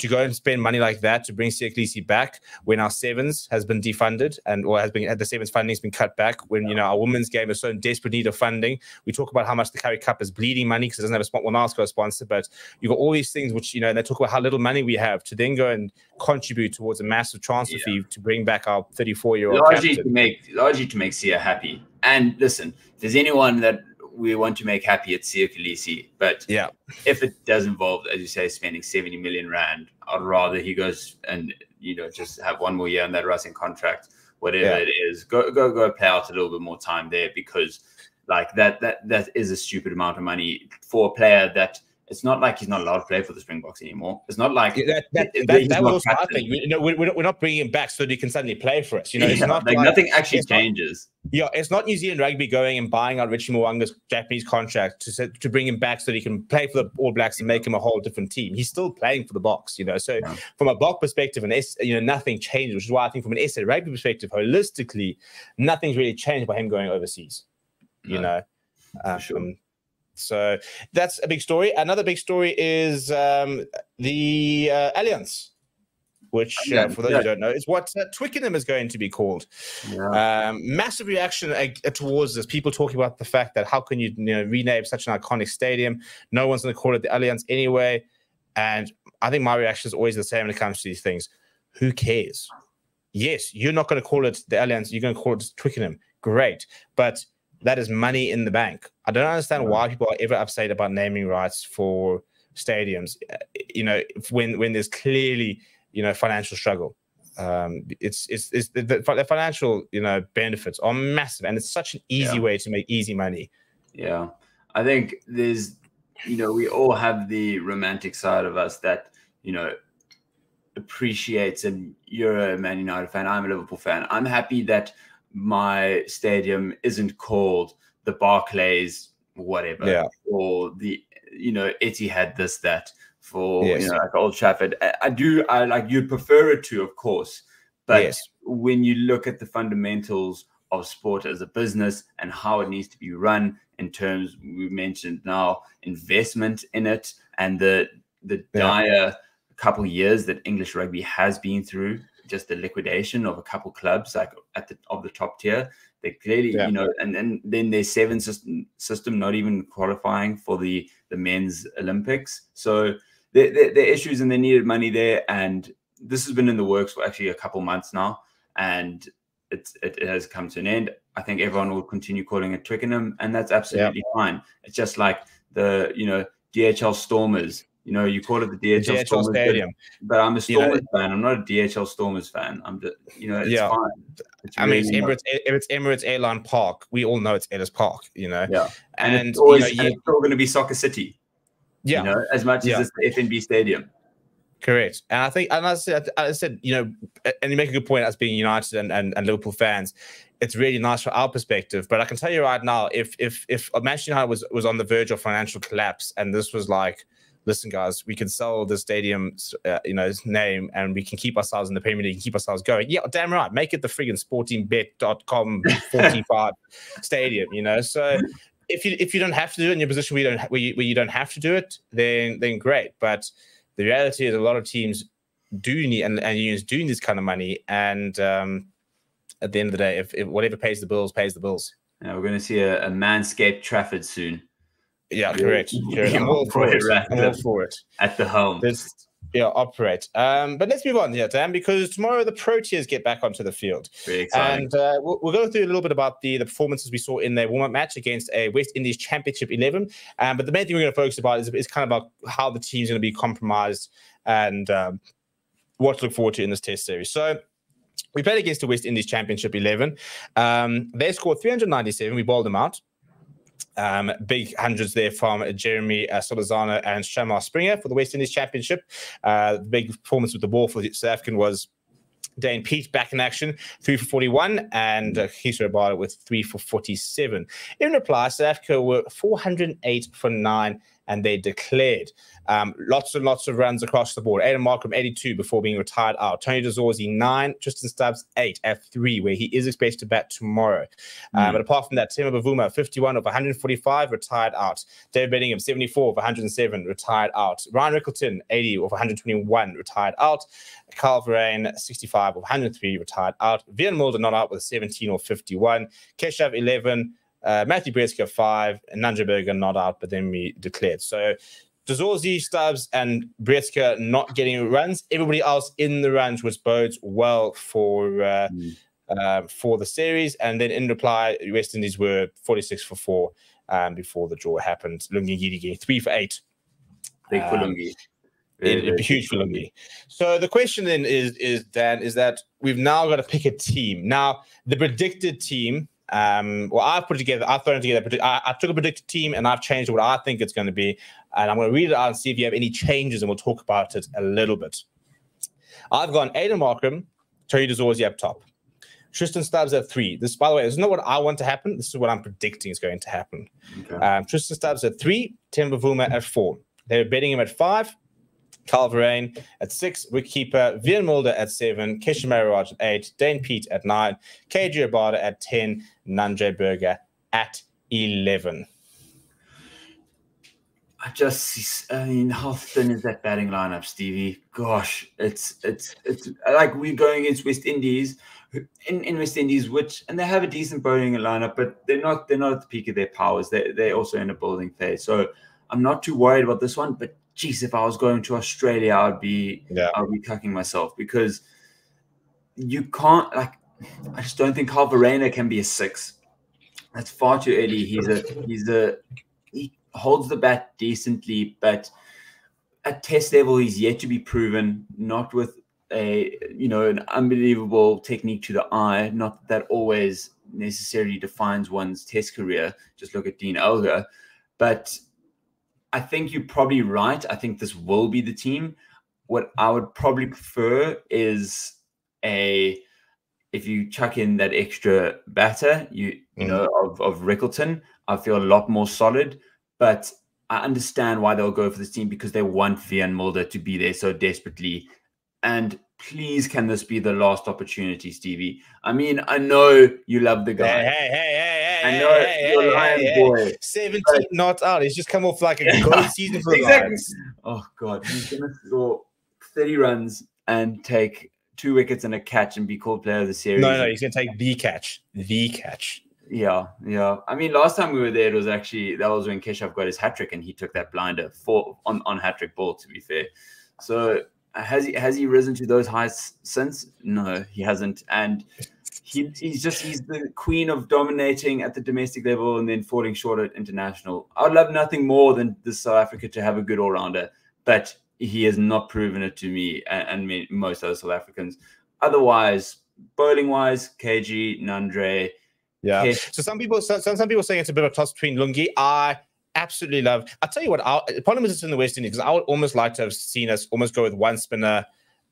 to go and spend money like that to bring Siya back when our sevens has been defunded and or has been the sevens funding has been cut back when you know our women's game is so in desperate need of funding. We talk about how much the Currie Cup is bleeding money because it doesn't have a ask for a sponsor, but you've got all these things which you know they talk about how little money we have to then go and contribute towards a massive transfer yeah. fee to bring back our 34 year old largely to make largely to make Siya happy. And listen, if there's anyone that we want to make happy at Siya Kolisi. But yeah, if it does involve, as you say, spending 70 million rand, I'd rather he goes and you know just have one more year on that Racing contract, whatever yeah. it is. Go go go play out a little bit more time there because like that that that is a stupid amount of money for a player that it's not like he's not allowed to play for the Springboks anymore. It's not like that. That, that, that, that was my thing. You know, we're, we're not bringing him back so that he can suddenly play for us. You know, it's not like, like nothing actually changes. Not, yeah, it's not New Zealand rugby going and buying out Richie Mo'unga's Japanese contract to to bring him back so that he can play for the All Blacks and make him a whole different team. He's still playing for the Boks. You know, so yeah. from a Bok perspective, and you know, nothing changed, which is why I think from an SA rugby perspective, holistically, nothing's really changed by him going overseas. You no. know, um, sure. So that's a big story. Another big story is um, the uh, Allianz, which, uh, for those yeah. who don't know, is what uh, Twickenham is going to be called. Yeah. Um, massive reaction uh, towards this. People talking about the fact that how can you, you know, rename such an iconic stadium? No one's going to call it the Allianz anyway. And I think my reaction is always the same when it comes to these things. Who cares? Yes, you're not going to call it the Allianz. You're going to call it Twickenham. Great, but that is money in the bank. I don't understand why people are ever upset about naming rights for stadiums. Uh, you know, when when there's clearly you know financial struggle. Um, it's it's, it's the, the, financial you know benefits are massive, and it's such an easy yeah. way to make easy money. Yeah, I think there's you know we all have the romantic side of us that you know appreciates and you're a Man United fan, I'm a Liverpool fan. I'm happy that my stadium isn't called the Barclays whatever yeah. or the you know Etihad this that for yes. you know like Old Trafford. I, I, do I like you'd prefer it to, of course, but yes. when you look at the fundamentals of sport as a business and how it needs to be run in terms we mentioned now investment in it and the the yeah. dire couple years that English rugby has been through just the liquidation of a couple clubs like at the of the top tier. They clearly, yeah. you know, and, and then their seven system system not even qualifying for the the men's Olympics. So there, there, there issues and they needed money there. And this has been in the works for actually a couple months now, and it's it, it has come to an end. I think everyone will continue calling it Twickenham, and that's absolutely yeah. fine. It's just like the you know DHL Stormers you know, you call it the DHL, the DHL Stormers, Stadium, but, but I'm a Stormers you know, fan. I'm not a DHL Stormers fan. I'm just, you know, it's yeah. fine. It's I mean, it's Emirates, if it's Emirates Airline Park, we all know it's Ellis Park, you know. Yeah, and, and it's always you know, it's still going to be Soccer City. Yeah, you know, as much yeah. as it's the FNB Stadium. Correct, and I think, and I said, I said, you know, and you make a good point as being United and, and, and Liverpool fans. It's really nice from our perspective, but I can tell you right now, if if if Manchester United was was on the verge of financial collapse, and this was like listen, guys, we can sell the stadium, uh, you know, name and we can keep ourselves in the Premier League and keep ourselves going. Yeah, damn right. Make it the friggin' sportingbet.com 45 stadium, you know? So if you if you don't have to do it in your position where you don't where you, where you don't have to do it, then then great. But the reality is a lot of teams do need and, and unions do need this kind of money. And um, at the end of the day, if, if whatever pays the bills, pays the bills. Yeah, we're going to see a, a manscaped Trafford soon. Yeah, correct. correct. I'm all for it. I'm all for it. At the home. There's, yeah, operate. Um, but let's move on here, Dan, because tomorrow the Proteas get back onto the field. And uh, we'll, we'll, go through a little bit about the, the performances we saw in their warm up match against a West Indies Championship 11. Um, but the main thing we're going to focus about is, is kind of about how the team's going to be compromised and um, what to look forward to in this test series. So, we played against the West Indies Championship 11. Um, they scored 397. We bowled them out. Um, big hundreds there from Jeremy uh, and Shamar Springer for the West Indies Championship. Uh, the big performance with the ball for the South African was Dane Piedt back in action, three for 41, and uh, Rabada with three for 47. In reply, South Africa were 408 for nine and they declared. Um, lots and lots of runs across the board. Adam Markram, 82 before being retired out. Tony de Zorzi, 9. Tristan Stubbs, 8 at 3, where he is expected to bat tomorrow. Mm. Um, but apart from that, Temba Bavuma, 51 of 145, retired out. David Bedingham, 74 of 107, retired out. Ryan Rickelton, 80 of 121, retired out. Kyle Verreynne, 65 of 103, retired out. Wiaan Mulder not out with 17 or 51. Keshav, 11. Uh, Matthew Breetzke five, and Nandre not out, but then we declared. So de Zorzi, Stubbs, and Breetzke not getting runs. Everybody else in the runs, which bodes well for uh, mm. uh, for the series. And then in reply, West Indies were 46 for four um, before the draw happened. Lungi Ngidi getting three for eight. Big for um, Lungi. It, huge for Lungi. So the question then is, is Dan, is that we've now got to pick a team. Now the predicted team um, well, I've put together, I've thrown together, I, I, took a predicted team and I've changed what I think it's going to be. And I'm going to read it out and see if you have any changes and we'll talk about it a little bit. I've gone Aiden Markram, Tony de Zorzi up top. Tristan Stubbs at three. This, by the way, is not what I want to happen. This is what I'm predicting is going to happen. Okay. Um, Tristan Stubbs at three, Tim Bavuma at four. They're betting him at five. Verreynne at six, wicketkeeper Wiaan Mulder at seven, Keshav Maharaj at eight, Dane Piedt at nine, KG Rabada at 10, Nandre Burger at 11. I just, I mean, how thin is that batting lineup, Stevie? Gosh, it's it's it's like we're going against West Indies, in, in West Indies, which and they have a decent bowling lineup, but they're not they're not at the peak of their powers. They they're also in a building phase, so I'm not too worried about this one. But geez, if I was going to Australia, I'd be yeah. I'd be cucking myself because you can't like. I just don't think Verreynne can be a six. That's far too early. He's a he's a he holds the bat decently, but at test level, he's yet to be proven. Not with a you know an unbelievable technique to the eye. Not that always necessarily defines one's test career. Just look at Dean Elgar, but I think you're probably right. I think this will be the team. What I would probably prefer is a if you chuck in that extra batter, you you mm. know of of Rickelton, I feel a lot more solid. But I understand why they'll go for this team because they want Wiaan Mulder to be there so desperately. And please, can this be the last opportunity, Stevie? I mean, I know you love the guy. Hey, hey, hey, hey, I know hey, you're hey, hey, boy. 17 but... not out. He's just come off like a gold season for exactly. Oh, God. He's going to score 30 runs and take two wickets and a catch and be called player of the series. No, no, he's going to take the catch. The catch. Yeah, yeah. I mean, last time we were there, it was actually that was when Keshav got his hat trick and he took that blinder for on on hat trick ball. To be fair, so has he has he risen to those heights since? No, he hasn't. And he, he's just he's the queen of dominating at the domestic level and then falling short at international. I'd love nothing more than the South Africa to have a good all rounder, but he has not proven it to me and, and most other South Africans. Otherwise, bowling wise, KG, Nandre yeah. So some people, some, some people saying it's a bit of a toss between Lungi. I absolutely love. I'll tell you what. I'll, the problem is it's in the West Indies because I would almost like to have seen us almost go with one spinner,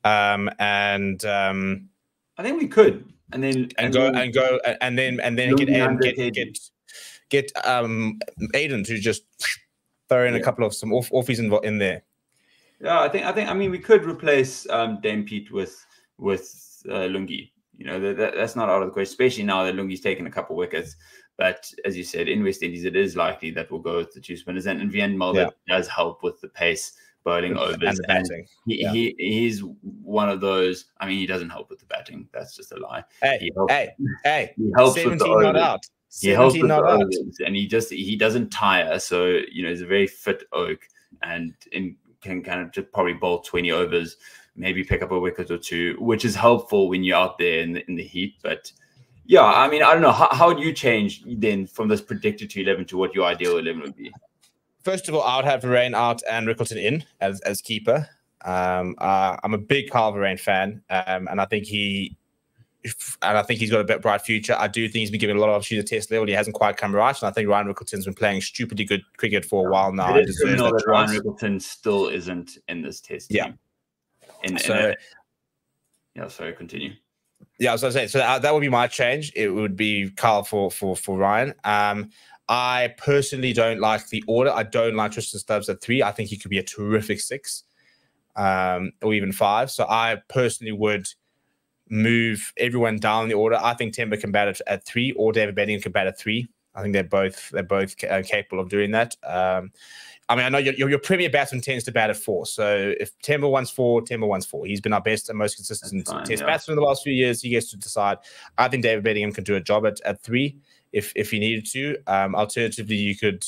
um, and um, I think we could, and then and, and go then, and go and then and then get get, get get get um Aiden to just throw in yeah. a couple of some off offies in, in there. Yeah, I think I think I mean we could replace um Dane Piedt with with uh, Lungi. You know, that, that, that's not out of the question, especially now that Lungi's taken a couple wickets. But as you said, in West Indies, it is likely that we'll go with the two spinners. And, and Wiaan Mulder yeah. does help with the pace, bowling overs. And the batting. He, yeah. he, he's one of those. I mean, he doesn't help with the batting. That's just a lie. Hey, he helps, hey, hey. He helps with the not out. He helps with the overs, and he just he doesn't tire. So you know, he's a very fit oak, and in, can kind of just probably bowl twenty overs maybe pick up a wicket or two, which is helpful when you're out there in the, in the heat. But yeah, I mean, I don't know. How, how would you change then from this predicted to 11 to what your ideal 11 would be? First of all, I would have Verreynne out and Rickelton in as, as keeper. Um, uh, I'm a big Kyle Verreynne fan, um, and I think he and I think he's got a bit bright future. I do think he's been given a lot of opportunity at test level. He hasn't quite come right, and I think Ryan Rickleton's been playing stupidly good cricket for a while now. It is criminal that, that Ryan Rickelton still isn't in this test. Yeah, team. In, so, yeah, sorry, continue. Yeah, I was to say, so that, that would be my change. It would be Carl for for for Ryan. Um, I personally don't like the order. I don't like Tristan Stubbs at three. I think he could be a terrific six, um, or even five. So I personally would move everyone down the order. I think Temba can bat at, at three, or David Bedingham can bat at three. I think they're both they're both uh, capable of doing that. Um, I mean, I know your, your premier batsman tends to bat at four. So if Temba wants four, Temba wants four. He's been our best and most consistent fine, test yeah. batsman in the last few years. He gets to decide. I think David Bedingham can do a job at, at three if if he needed to. Um, alternatively, you could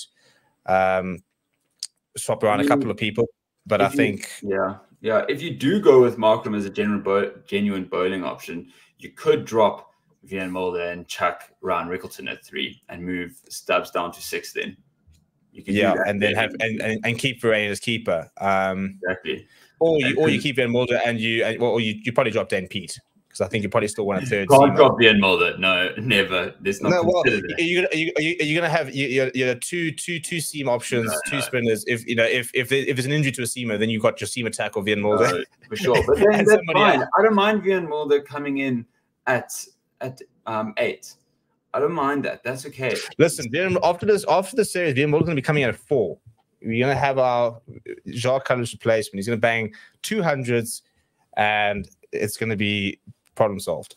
um, swap around a couple of people. But I think yeah, yeah. If you do go with Markram as a genuine bo- genuine bowling option, you could drop Wiaan Mulder and chuck Ryan Rickelton at three and move Stubbs down to six. Then yeah, and then have and, and, and keep Verreynne as keeper. Um, exactly. Or you or you keep Wiaan Mulder and you and or you, you probably drop Dane Piedt because I think you probably still want a third. Can't drop Wiaan Mulder. No, never. There's not. No, well, are you, are you, are you, are you gonna have you your, your two two two seam options, no, two no. spinners? If you know if if if there's an injury to a seamer, then you've got your seam attack or Wiaan Mulder no, for sure. But then that's fine. Else. I don't mind Wiaan Mulder coming in at at um eight I don't mind that. That's okay. Listen, after this, after the series, Wiaan Mulder's going to be coming out at four. We're going to have our Jacques Kallis replacement. He's going to bang two hundreds, and it's going to be problem solved.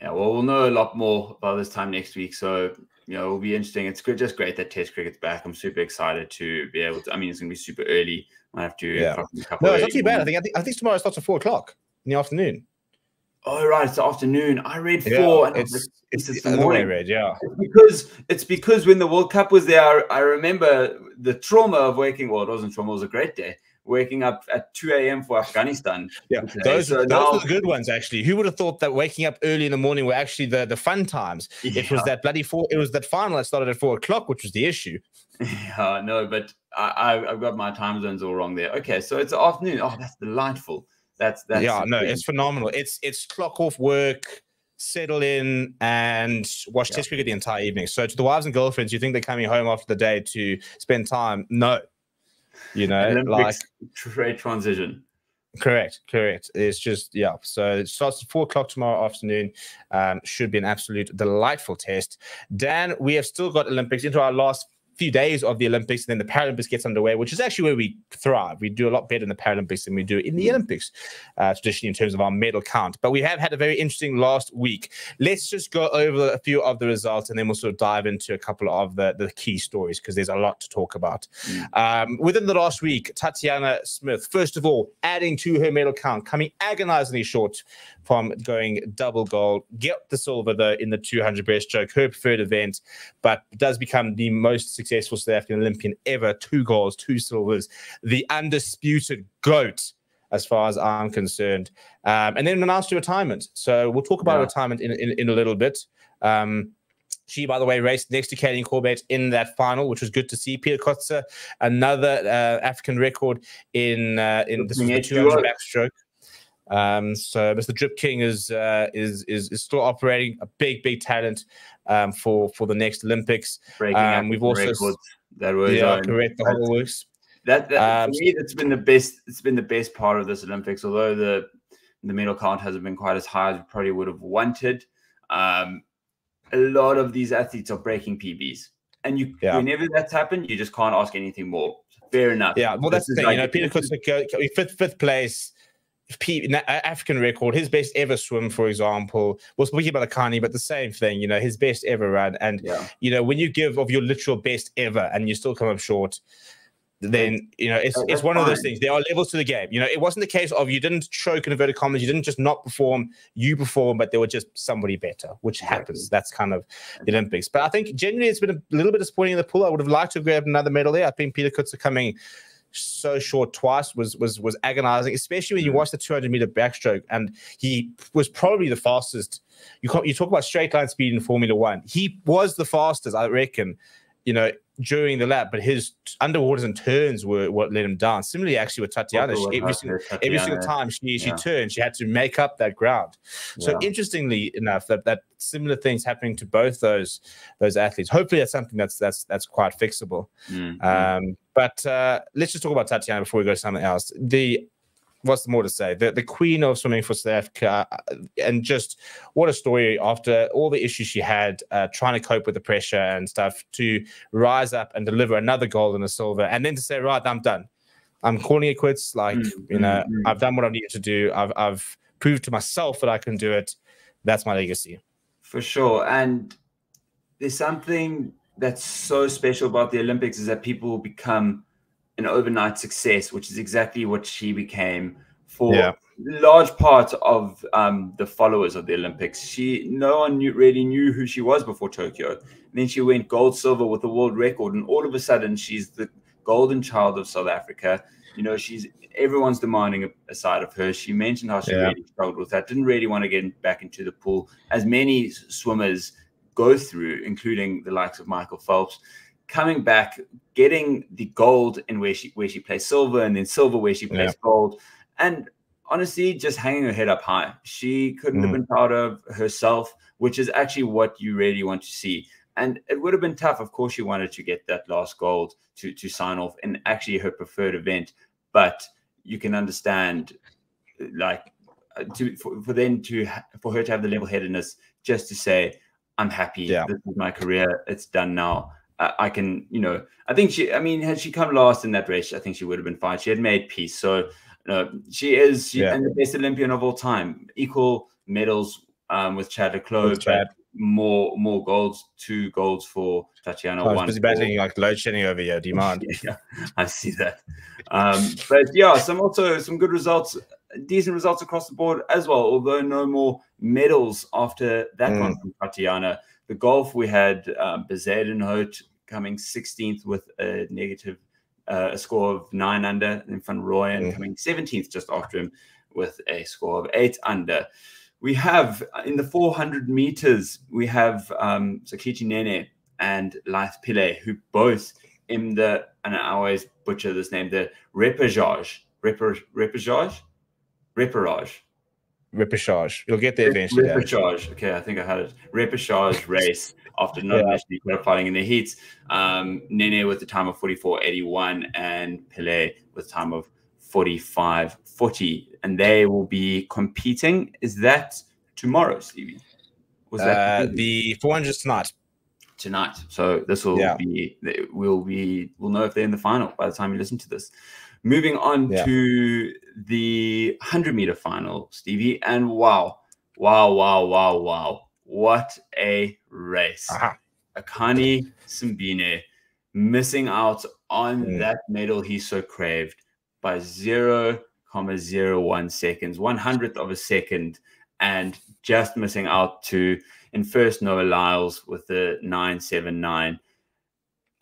Yeah, well, we'll know a lot more by this time next week. So you know, it'll be interesting. It's good, just great that Test cricket's back. I'm super excited to be able to. I mean, it's going to be super early. I have to. Yeah. No, it's not too bad. I think, I think I think tomorrow starts at four o'clock in the afternoon. Oh right, it's the afternoon. I read four. Yeah, it's, it's, it's, the morning. Read, yeah. It's because it's because when the World Cup was there, I, I remember the trauma of waking. Well, it wasn't trauma. It was a great day waking up at 2 a.m. for Afghanistan. Yeah, those, so those now, were the good ones, actually. Who would have thought that waking up early in the morning were actually the, the fun times? Yeah. It was that bloody four, it was that final that started at four o'clock, which was the issue. Yeah, no, but I, I've got my time zones all wrong there. Okay, so it's afternoon. Oh, that's delightful. That's that's yeah, no, it's phenomenal. It's it's clock off work settle in and watch yeah. test cricket the entire evening. So to the wives and girlfriends, you think they're coming home after the day to spend time? No, you know, like trade transition. Correct, correct. It's just yeah. So it starts at four o'clock tomorrow afternoon. Um, should be an absolute delightful test. Dan, we have still got Olympics into our last few days of the Olympics, and then the Paralympics gets underway, which is actually where we thrive. We do a lot better in the Paralympics than we do in the mm. Olympics, uh, traditionally in terms of our medal count. But we have had a very interesting last week. Let's just go over a few of the results, and then we'll sort of dive into a couple of the, the key stories because there's a lot to talk about. Mm. Um, within the last week, Tatjana Smith, first of all, adding to her medal count, coming agonizingly short from going double gold. Get the silver though in the 200 breaststroke, her preferred event, but does become the most successful South African Olympian ever. Two golds, two silvers, the undisputed goat as far as I'm concerned. Um, and then announced her retirement. So we'll talk about yeah. retirement in, in, in a little bit. Um, she, by the way, raced next to Kaylene Corbett in that final, which was good to see. Pieter Coetzé, another uh, African record in uh, in this was the 200 backstroke. Um, so Mr. Drip King is, uh, is is is still operating a big big talent um, for for the next Olympics. Um, we've also that was yeah correct the whole works. That, that um, for me, that's been the best. It's been the best part of this Olympics. Although the the medal count hasn't been quite as high as we probably would have wanted. Um, a lot of these athletes are breaking PBs, and you yeah. whenever that's happened, you just can't ask anything more. Fair enough. Yeah, well, that's this the thing. Like, you know, Pieter Coetzé, fifth fifth place African record, his best ever swim, for example. We're speaking about Akani, but the same thing, you know, his best ever run. And, yeah. you know, when you give of your literal best ever and you still come up short, then you know it's it's one fine. of those things. There are levels to the game. You know, it wasn't the case of you didn't choke in inverted commas, you didn't just not perform, you perform, but there were just somebody better, which exactly. happens. That's kind of the Olympics. But I think generally it's been a little bit disappointing in the pool. I would have liked to have grabbed another medal there. I think Pieter Coetzé coming so short twice was was was agonizing, especially when you mm. watch the 200 meter backstroke, and he was probably the fastest. You you talk about straight line speed in Formula One. He was the fastest, I reckon. You know, during the lap, but his underwaters and turns were what let him down. Similarly, actually with Tatjana, she, every, single, Tatjana. every single time she she yeah. turned, she had to make up that ground. So yeah. interestingly enough, that that similar things happening to both those those athletes. Hopefully, that's something that's that's that's quite fixable. Mm-hmm. Um, but uh, let's just talk about Tatjana before we go to something else. The what's more to say? The the queen of swimming for South Africa, uh, and just what a story after all the issues she had, uh, trying to cope with the pressure and stuff, to rise up and deliver another gold and a silver, and then to say, right, I'm done. I'm calling it quits. Like mm-hmm. you know, mm-hmm. I've done what I needed to do. I've I've proved to myself that I can do it. That's my legacy. For sure, and there's something that's so special about the Olympics is that people will become an overnight success, which is exactly what she became for yeah. large part of um, the followers of the Olympics. She no one knew, really knew who she was before Tokyo. And then she went gold, silver with a world record, and all of a sudden she's the golden child of South Africa. You know, she's everyone's demanding a, a side of her. She mentioned how she yeah. really struggled with that. Didn't really want to get back into the pool, as many swimmers go through, including the likes of Michael Phelps coming back, getting the gold in where she where she plays silver, and then silver where she plays yeah. gold, and honestly, just hanging her head up high. She couldn't mm. have been proud of herself, which is actually what you really want to see. And it would have been tough. Of course, she wanted to get that last gold to to sign off, and actually her preferred event. But you can understand, like, uh, to for, for then to for her to have the level headedness just to say, "I'm happy. Yeah. This is my career. It's done now." I can, you know, I think she, I mean, had she come last in that race, I think she would have been fine. She had made peace. So, you know, she is she, yeah. and the best Olympian of all time, equal medals um, with Chad le Clos. Chad. more more golds, two golds for Tatjana. I was one busy battling like load shedding over here. Demand. yeah, I see that. Um, but yeah, some also some good results, decent results across the board as well. Although no more medals after that Mm. one from Tatjana. The golf we had um, Bezuidenhout coming 16th with a negative, uh, a score of nine under, and Van Rooyen Mm. coming 17th just after him with a score of eight under. We have uh, in the 400 meters, we have um, Zakithi Nene and Lythe Pillay, who both in the, and I always butcher this name, the repechage, Reper, repechage, repechage, Repechage. You'll get there eventually. Repechage. Okay, I think I had it. Repechage race after not Yeah. initially qualifying in the heats. Um, Nene with the time of 44.81 and Pillay with time of 45.40. And they will be competing. Is that tomorrow, Stevie? Was Uh, the 400 tonight. tonight. So this will Yeah. be we'll be we'll know if they're in the final by the time you listen to this. Moving on Yeah. to the 100 meter final, Stevie, and wow, wow, wow, wow, wow. What a race. Aha. Akani Simbine missing out on Mm. that medal he so craved by 0.01 seconds, one hundredth of a second, and just missing out to in first Noah Lyles with the 979.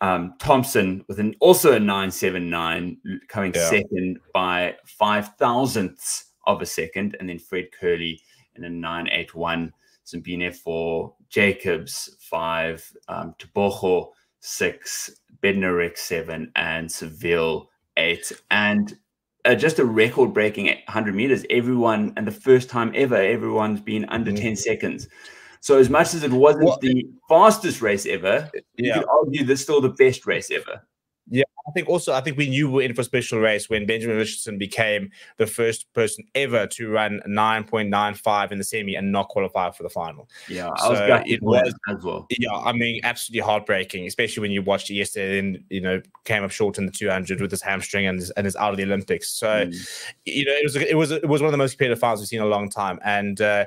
Um, Thompson with an also a 979 coming Yeah. second by five thousandths of a second, and then Fred Kerley in a 981. Simbine for Jacobs five, um, Tebogo six, Bednarek seven, and Seville eight. And uh, just a record breaking 100 meters. Everyone, and the first time ever, everyone's been under Mhm. 10 seconds. So, as much as it wasn't Well- the fastest race ever, you could argue that's still the best race ever. Yeah, I think also, I think we knew we were in for a special race when Benjamin Richardson became the first person ever to run 9.95 in the semi and not qualify for the final. Yeah, I was it was- as well. Yeah, I mean, absolutely heartbreaking, especially when you watched it yesterday and, you know, came up short in the 200 with his hamstring and is, and is out of the Olympics. So, Mm. you know, it was it was it was one of the most competitive finals we've seen in a long time, and uh,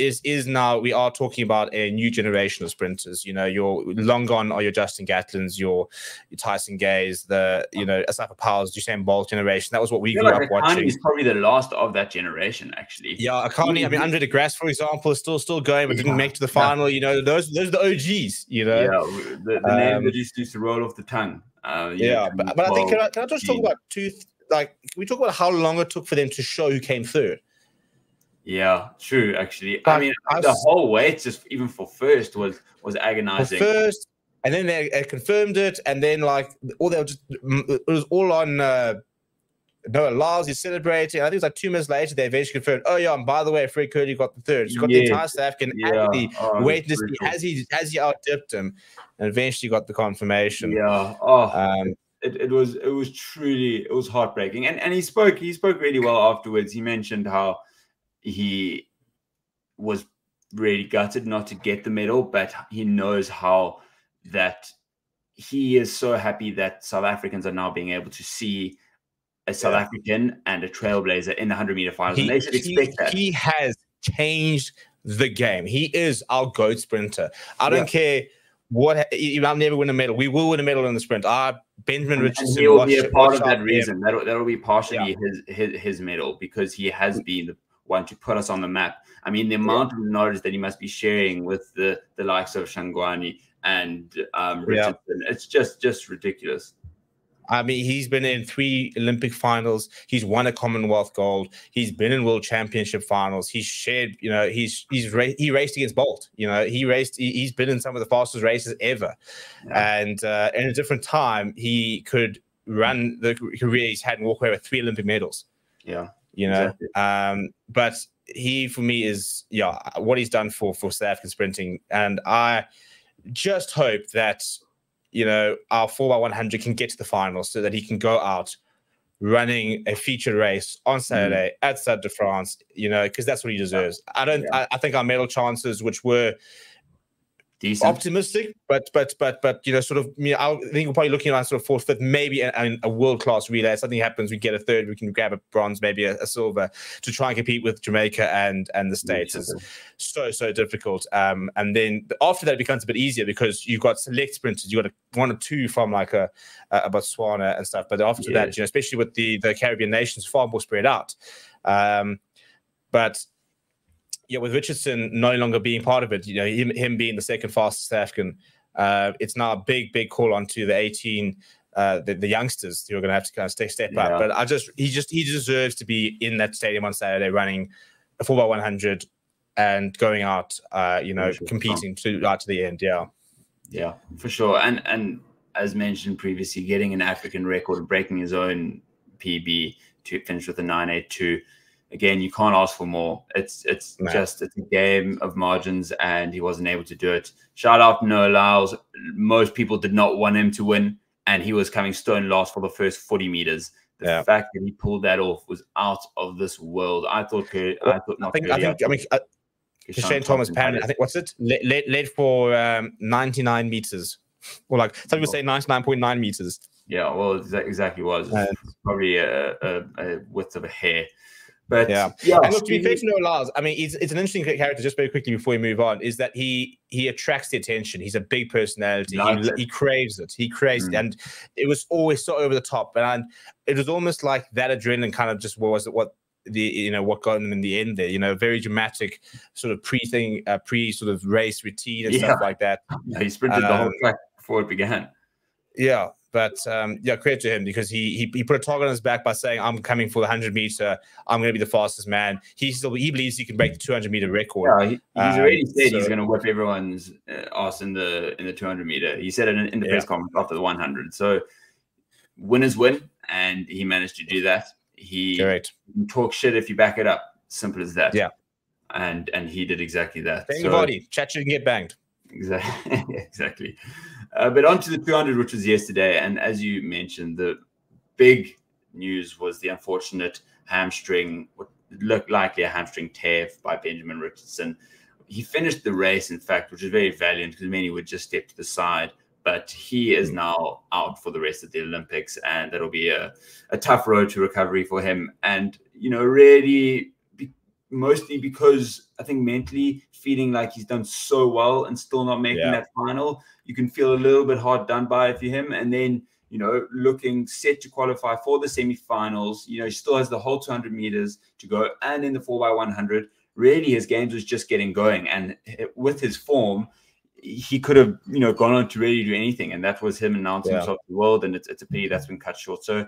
is is now we are talking about a new generation of sprinters. You know, your long gone are your Justin Gatlins, your, your Tyson Gays, the you know Asafa Powell's, Usain Bolt generation. That was what we grew like up Akani watching. is probably the last of that generation, actually. Yeah, Akani. I mean. Andre de Grasse, for example, is still still going, but didn't make it to the yeah. final. You know, those those are the OGs. You know, Yeah, the, the name Um, that just used to roll off the tongue. Uh, yeah. know, But, but I think can I, can I just talk about two? Like, can we talk about how long it took for them to show who came third? Yeah, true. Actually, I mean, I the whole wait just even for first was was agonizing. first, and then they uh, confirmed it, and then like all they were just it was all on uh, Noah Lyles. He's celebrating. I think it's like two minutes later they eventually confirmed. Oh yeah, and by the way, Fred Kerley got the third. You got the entire South African yeah, actually oh, waiting to see brutal. has he has he outdipped him, and eventually got the confirmation. Yeah. Oh, Um, it, it was it was truly it was heartbreaking. And and he spoke he spoke really well afterwards. He mentioned how he was really gutted not to get the medal, but he knows how that he is so happy that South Africans are now being able to see a South Yeah. African and a trailblazer in the 100 meter finals. he, and they should he- expect that. he has changed the game. He is our goat sprinter. I don't care what I'll never win a medal. We will win a medal in the sprint. Ah, Benjamin And- Richardson. and he will be a part of that him. reason. That'll, that'll be partially his, his his medal because he has been the one to put us on the map. I mean, the amount of knowledge that he must be sharing with the the likes of Shangwani and um, Yeah. Richardson, it's just just ridiculous. I mean, he's been in three Olympic finals. He's won a Commonwealth gold. He's been in World Championship finals. He's shared, you know, he's he's ra- he raced against Bolt. You know, he raced. He, he's been in some of the fastest races ever. Yeah. And uh, in a different time, he could run the career he's had and walk away with three Olympic medals. Yeah, You know, Exactly. um, but he for me is yeah what he's done for for South African sprinting, and I just hope that you know our four x one hundred can get to the final so that he can go out running a feature race on Saturday at Stade de France. You know, because that's what he deserves. I don't. I, I think our medal chances, which were Decent. optimistic, but but but but you know, sort of. You know, I think we're probably looking at sort of fourth, fifth, maybe a, a world class relay. Something happens, we get a third, we can grab a bronze, maybe a, a silver, to try and compete with Jamaica and and the states. Is so so difficult. Um, and then after that, it becomes a bit easier because you've got select sprinters. you've got a, one or two from like a, a Botswana and stuff. But after yeah. that, you know, especially with the the Caribbean nations, far more spread out. Um, but yeah, with Richardson no longer being part of it, you know, him, him being the second fastest African, uh, it's now a big, big call onto the 18, uh, the, the youngsters who are going to have to kind of stay, step yeah. up. But I just, he just, he deserves to be in that stadium on Saturday running a 4x100 and going out, uh, you know, sure. competing to out to the end. Yeah. Yeah, for sure. And, and as mentioned previously, getting an African record breaking his own PB to finish with a 982 again, you can't ask for more. It's it's just it's a game of margins, and he wasn't able to do it. Shout out Noah Lyles. Most people did not want him to win, and he was coming stone last for the first 40 meters. The yeah. fact that he pulled that off was out of this world. I thought. Well, I thought not. I think. I think. I mean. Uh, Shane Thomas apparently, I think what's it? Led, led for um, 99 meters, or like some people say 99.9 meters. Yeah, well, exactly was uh, probably a, a, a width of a hair. But yeah, yeah. And look, to be fair to Noah Lyles, I mean, it's, it's an interesting character. Just very quickly before we move on, is that he he attracts the attention. He's a big personality. He, he, craves it. He craves mm. it, and it was always so over the top. And it was almost like that adrenaline kind of just was what the you know what got him in the end there. You know, very dramatic sort of pre thing, uh, pre sort of race routine and yeah. stuff like that. Yeah, he sprinted um, the whole um, track before it began. Yeah, but um, yeah, credit to him because he, he he put a target on his back by saying, "I'm coming for the 100 meter. I'm going to be the fastest man." He still he believes he can break the 200 meter record. Yeah, he, he's um, already said so, he's going to whip everyone's uh, ass in the in the 200 meter. He said it in, in the yeah. press conference after the 100. So winners win, and he managed to do that. He Correct. talk shit if you back it up. Simple as that. Yeah, and and he did exactly that. Bang so, body, chat you can get banged. Exactly. exactly. Uh, but on to the 200, which was yesterday. And as you mentioned, the big news was the unfortunate hamstring, what looked like a hamstring tear by Benjamin Richardson. He finished the race, in fact, which is very valiant because many would just step to the side. But he is hmm. now out for the rest of the Olympics, and that'll be a, a tough road to recovery for him. And, you know, really mostly because I think mentally feeling like he's done so well and still not making yeah. that final, you can feel a little bit hard done by for him. And then, you know, looking set to qualify for the semifinals, you know, he still has the whole 200 meters to go and in the 4x100. Really, his games was just getting going. And with his form, he could have, you know, gone on to really do anything. And that was him announcing yeah. himself to the world. And it's, it's a pity that's been cut short. So,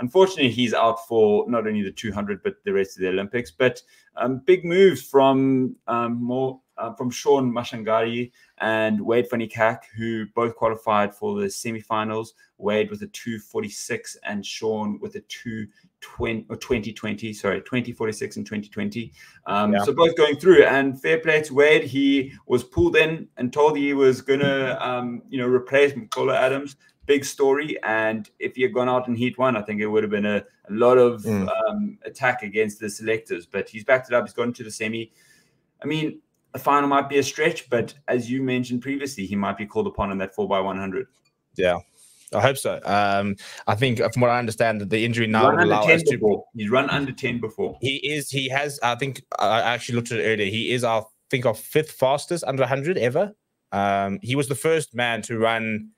unfortunately, he's out for not only the 200 but the rest of the Olympics. But um, big moves from um, more uh, from Shaun Maswanganyi and Wayde Niekerk, who both qualified for the semifinals. Wayde with a 246 and Sean with a 220 or 2020, sorry, 2046 and 2020. Um, yeah. So both going through. And fair play to Wayde, he was pulled in and told he was gonna, um, you know, replace Mkola Adams big story. And if he had gone out in Heat One, I think it would have been a, a lot of mm. um, attack against the selectors. But he's backed it up. He's gone to the semi. I mean, the final might be a stretch, but as you mentioned previously, he might be called upon in that four by one hundred. Yeah. I hope so. Um, I think, from what I understand, the injury now run under 10 before. He's run under ten before. He is. He has. I think I actually looked at it earlier. He is our I think our fifth fastest under 100 ever. Um, he was the first man to run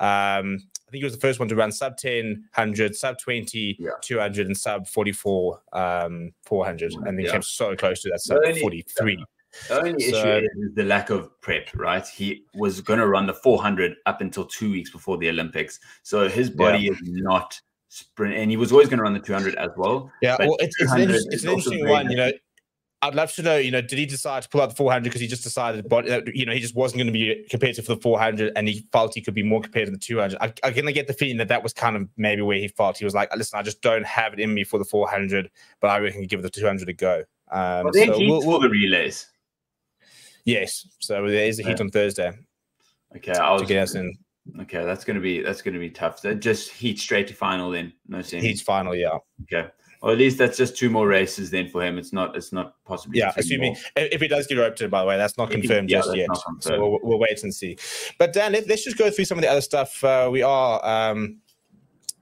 um, I think he was the first one to run sub 10, 100, sub 20, yeah. 200, and sub 44, um, 400. And then yeah. came so close to that sub only, 43. The only so, issue is the lack of prep, right? He was going to run the 400 up until two weeks before the Olympics. So his body yeah. is not sprint, and he was always going to run the 200 as well. Yeah, well, it's, it's an, it's an interesting one. You know, I'd love to know, you know, did he decide to pull out the 400 because he just decided, but you know, he just wasn't going to be competitive for the 400 and he felt he could be more competitive than the 200. I, I'm going get the feeling that that was kind of maybe where he felt he was like, listen, I just don't have it in me for the 400, but I reckon give the 200 a go. Um, well, so we'll, we'll, the relays. Yes, so there is a heat on Thursday. Okay, I'll get us in. Okay, that's gonna be that's gonna be tough. So just heat straight to final then, no sense. Heat final, yeah. Okay. Or at least that's just two more races then for him. It's not. It's not possibly. Yeah, assuming more. if he does get roped, in, by the way, that's not confirmed yeah, just yet. confirmed. So we'll, we'll wait and see. But Dan, let, us just go through some of the other stuff. Uh, we are. Um,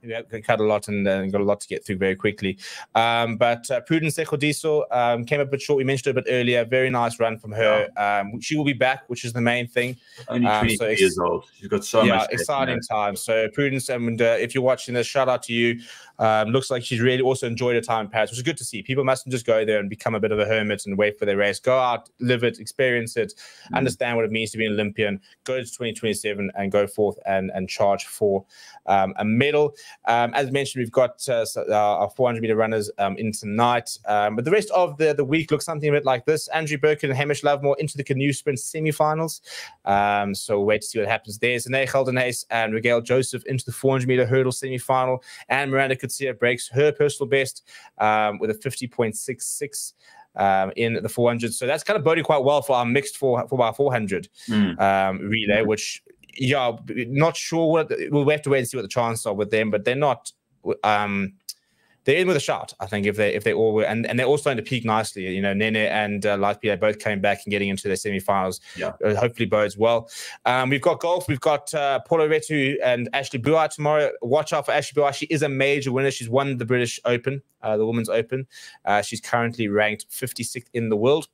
we have cut a lot and uh, got a lot to get through very quickly. Um, but uh, Prudence Sekgodiso um, came up a bit short. We mentioned it a bit earlier. Very nice run from her. Um, she will be back, which is the main thing. Only Um, so it's- years old. She's got so yeah, much. in exciting time. So Prudence, and uh, if you're watching this, shout out to you. Um, looks like she's really also enjoyed her time in Paris, which is good to see. People mustn't just go there and become a bit of a hermit and wait for their race. Go out, live it, experience it, Mm. understand what it means to be an Olympian. Go to 2027 and go forth and and charge for um, a medal. Um, as mentioned, we've got uh, uh, our 400 meter runners um, in tonight, um, but the rest of the the week looks something a bit like this: Andrew Birkett and Hamish Lovemore into the canoe sprint semi-finals. Um, so we'll wait to see what happens there. Zane Geldenhuys and Miguel Joseph into the 400 meter hurdle semi-final, and Miranda Coetzee breaks her personal best um, with a 50.66 um, in the 400. So that's kind of boding quite well for our mixed for for our 400 Mm. um, relay, which yeah, not sure what we'll have to wait and see what the chances are with them, but they're not. Um, they're in with a shot, I think, if they if they all were, and, and they're all starting to peak nicely. You know, Nene and uh, Lythe Pillay both came back and getting into their semi-finals. Yeah. Uh, hopefully bodes well. Um, we've got golf. We've got uh, Paula Reto and Ashleigh Buhai tomorrow. Watch out for Ashleigh Buhai. She is a major winner. She's won the British Open, uh, the Women's Open. Uh, she's currently ranked 56th in the world.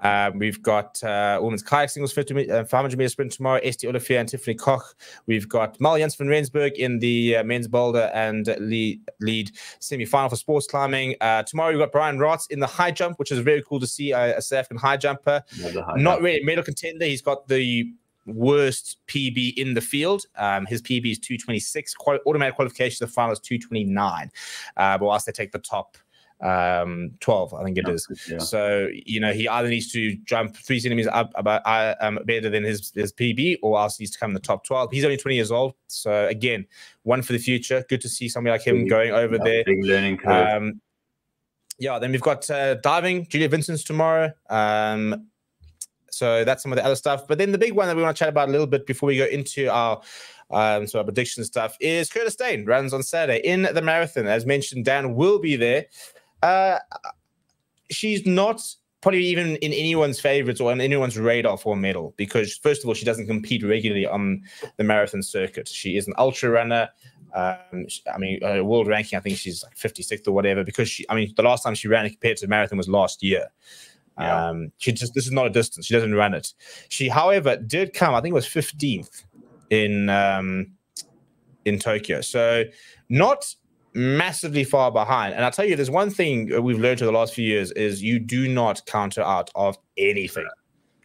Um, we've got uh, women's kayak singles 50 me- uh, 500 meter sprint tomorrow. Esti Olivier and Tiffany Koch. We've got Mel Janse van Rensburg in the uh, men's boulder and lead, lead semi final for sports climbing. Uh, tomorrow we've got Brian Raats in the high jump, which is very cool to see uh, a South African high jumper. High Not jump. really a medal contender. He's got the worst PB in the field. Um, his PB is 226. Quali- automatic qualification to the final is 229. Uh, but whilst they take the top um, 12, I think it Yeah, is. yeah. So you know he either needs to jump three centimeters up about um, better than his his PB, or else needs to come in the top twelve. He's only twenty years old, so again, one for the future. Good to see somebody like him Big- going over Yeah, there. Big learning curve. Um, yeah, then we've got uh, diving, Julia Vincent's tomorrow. Um, so that's some of the other stuff. But then the big one that we want to chat about a little bit before we go into our um, so our prediction stuff is Gerda Steyn runs on Saturday in the marathon. As mentioned, Dan will be there. Uh, she's not probably even in anyone's favorites or on anyone's radar for a medal because first of all, she doesn't compete regularly on the marathon circuit. She is an ultra runner. Um, I mean, uh, world ranking, I think she's like 56th or whatever. Because she, I mean, the last time she ran a competitive marathon was last year. Yeah. Um, she just this is not a distance. She doesn't run it. She, however, did come. I think it was 15th in um, in Tokyo. So not massively far behind. And I'll tell you, there's one thing we've learned over the last few years is you do not counter out of anything.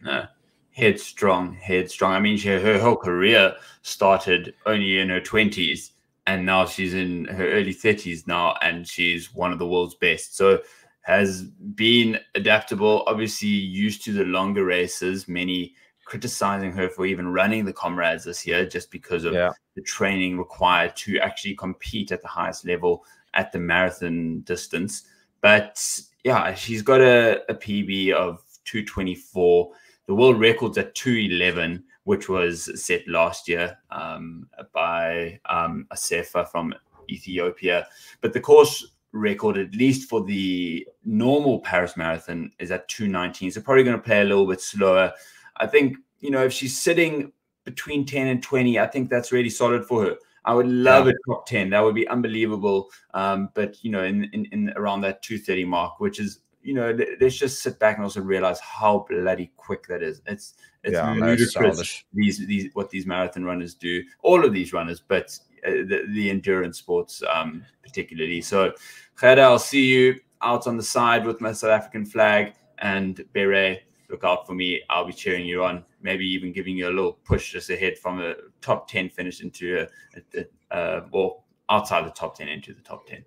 No. Headstrong, headstrong. I mean, she, her whole career started only in her 20s, and now she's in her early 30s now, and she's one of the world's best. So, has been adaptable, obviously, used to the longer races, many criticizing her for even running the comrades this year just because of Yeah. the training required to actually compete at the highest level at the marathon distance. But yeah, she's got a, a PB of 224. The world record's at 211, which was set last year um, by um, Assefa from Ethiopia. But the course record, at least for the normal Paris Marathon, is at 219. So probably going to play a little bit slower. I think, you know, if she's sitting between 10 and 20, I think that's really solid for her. I would love Yeah. a top 10. That would be unbelievable. Um, but, you know, in, in, in around that 230 mark, which is, you know, let's just sit back and also realize how bloody quick that is. It's it's Yeah, I know, it's ludicrous. These these what these marathon runners do. All of these runners, but uh, the, the endurance sports um, particularly. So, Gerda, I'll see you out on the side with my South African flag and beret. Look out for me. I'll be cheering you on. Maybe even giving you a little push just ahead from a top ten finish into a, a, well outside the top ten into the top ten.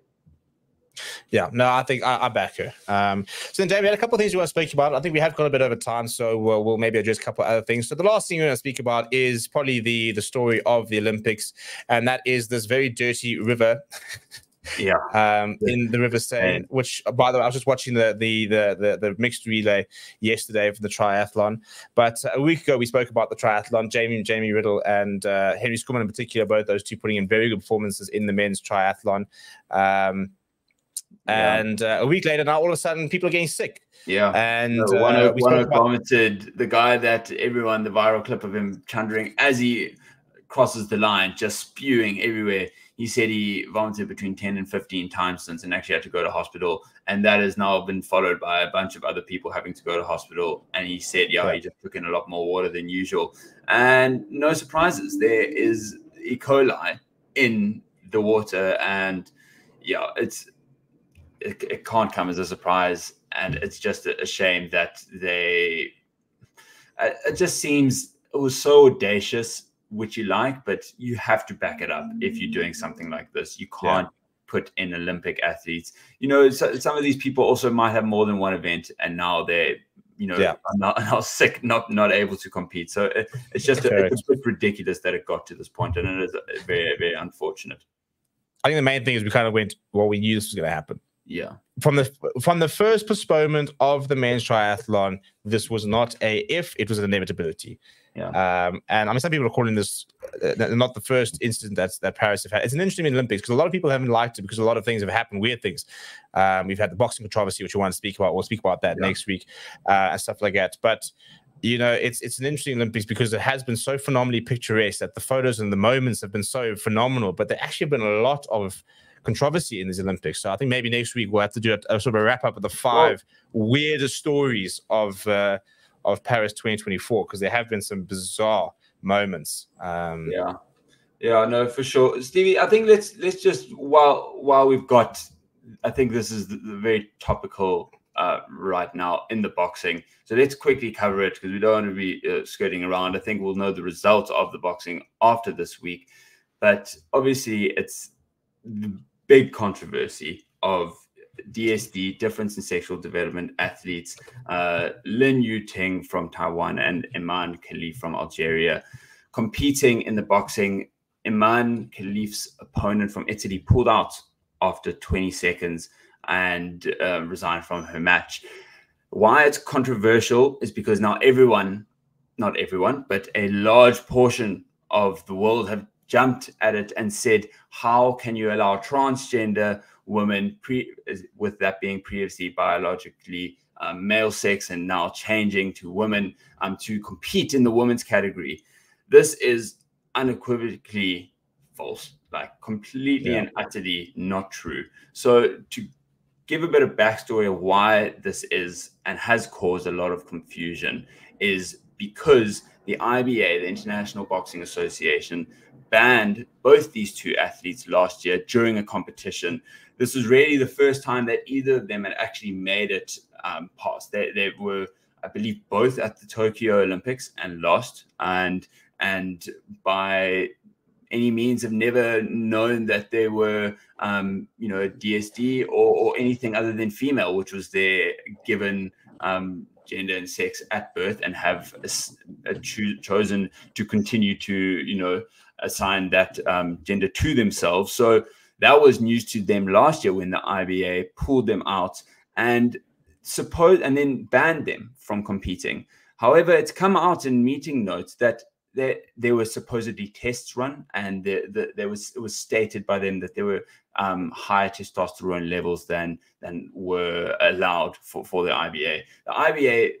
Yeah, no, I think I, I back her. Um, so then, Dave, we had a couple of things we want to speak about. I think we have got a bit over time, so we'll, we'll maybe address a couple of other things. So the last thing we want to speak about is probably the the story of the Olympics, and that is this very dirty river Yeah. um, in the River Seine. Which, uh, by the way, I was just watching the the the the, the mixed relay yesterday for the triathlon. But uh, a week ago, we spoke about the triathlon. Jamie Jamie Riddle and uh, Henri Schoeman in particular, both those two putting in very good performances in the men's triathlon. Um, Yeah. And uh, a week later, now all of a sudden, people are getting sick. Yeah. And so one uh, one about- commented the guy that everyone, the viral clip of him chundering as he crosses the line, just spewing everywhere. He said he vomited between 10 and 15 times since and actually had to go to hospital. And that has now been followed by a bunch of other people having to go to hospital. And he said, yeah, right. he just took in a lot more water than usual. And no surprises, there is E. coli in the water. And yeah, it's it, it can't come as a surprise. And it's just a, a shame that they, it just seems it was so audacious which you like, but you have to back it up if you're doing something like this. You can't yeah. put in Olympic athletes. You know, so, some of these people also might have more than one event, and now they're you know yeah. not, not sick, not not able to compete. So it, it's just a, it's a bit ridiculous that it got to this point, and it is very very unfortunate. I think the main thing is we kind of went well. We knew this was going to happen. Yeah. From the from the first postponement of the men's triathlon, this was not a if; it was an inevitability. Yeah. Um, and I mean, some people are calling this uh, not the first incident that's, that Paris have had. It's an interesting Olympics because a lot of people haven't liked it because a lot of things have happened, weird things. Um, we've had the boxing controversy, which we want to speak about. We'll speak about that yeah. next week uh, and stuff like that. But you know, it's it's an interesting Olympics because it has been so phenomenally picturesque that the photos and the moments have been so phenomenal. But there actually have been a lot of controversy in these Olympics. So I think maybe next week we'll have to do a, a sort of a wrap up of the five weirdest stories of. Uh, of Paris 2024 because there have been some bizarre moments. Um, yeah, yeah, no, for sure, Stevie. I think let's let's just while while we've got, I think this is the, the very topical uh, right now in the boxing. So let's quickly cover it because we don't want to be uh, skirting around. I think we'll know the results of the boxing after this week, but obviously it's the big controversy of DSD, difference in sexual development athletes, uh, Lin Yu Ting from Taiwan and Imane Khelif from Algeria, competing in the boxing. Imane Khelif's opponent from Italy pulled out after 20 seconds and uh, resigned from her match. Why it's controversial is because now everyone, not everyone, but a large portion of the world have jumped at it and said, How can you allow transgender women pre with that being previously biologically um, male sex and now changing to women um, to compete in the women's category. This is unequivocally false, like completely yeah. and utterly not true. So to give a bit of backstory of why this is and has caused a lot of confusion is because the IBA, the International Boxing Association, banned both these two athletes last year during a competition this was really the first time that either of them had actually made it um, past. They, they were, I believe, both at the Tokyo Olympics and lost, and and by any means have never known that they were, um, you know, DSD or, or, anything other than female, which was their given um, gender and sex at birth, and have a, a cho- chosen to continue to, you know, assign that um, gender to themselves. So that was news to them last year when the IBA pulled them out and suppose and then banned them from competing. However, it's come out in meeting notes that there, there were supposedly tests run, and the, the, there was it was stated by them that there were um, higher testosterone levels than than were allowed for, for the IBA. The IBA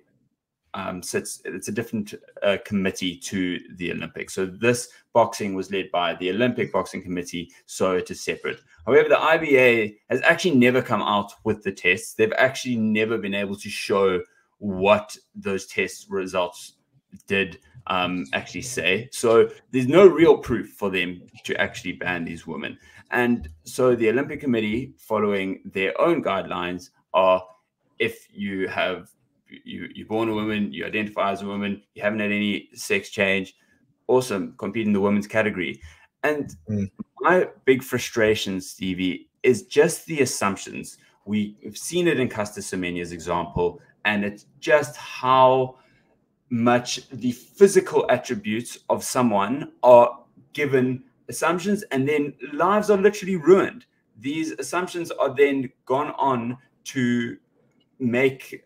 um, sits it's a different uh, committee to the Olympics. So this boxing was led by the Olympic Boxing Committee, so it is separate. However, the IBA has actually never come out with the tests. They've actually never been able to show what those test results did um, actually say. So there's no real proof for them to actually ban these women. And so the Olympic Committee, following their own guidelines, are if you have you you're born a woman, you identify as a woman, you haven't had any sex change, awesome, compete in the women's category. And mm. my big frustration, Stevie, is just the assumptions. We've seen it in Caster Semenya's example, and it's just how much the physical attributes of someone are given assumptions, and then lives are literally ruined. These assumptions are then gone on to make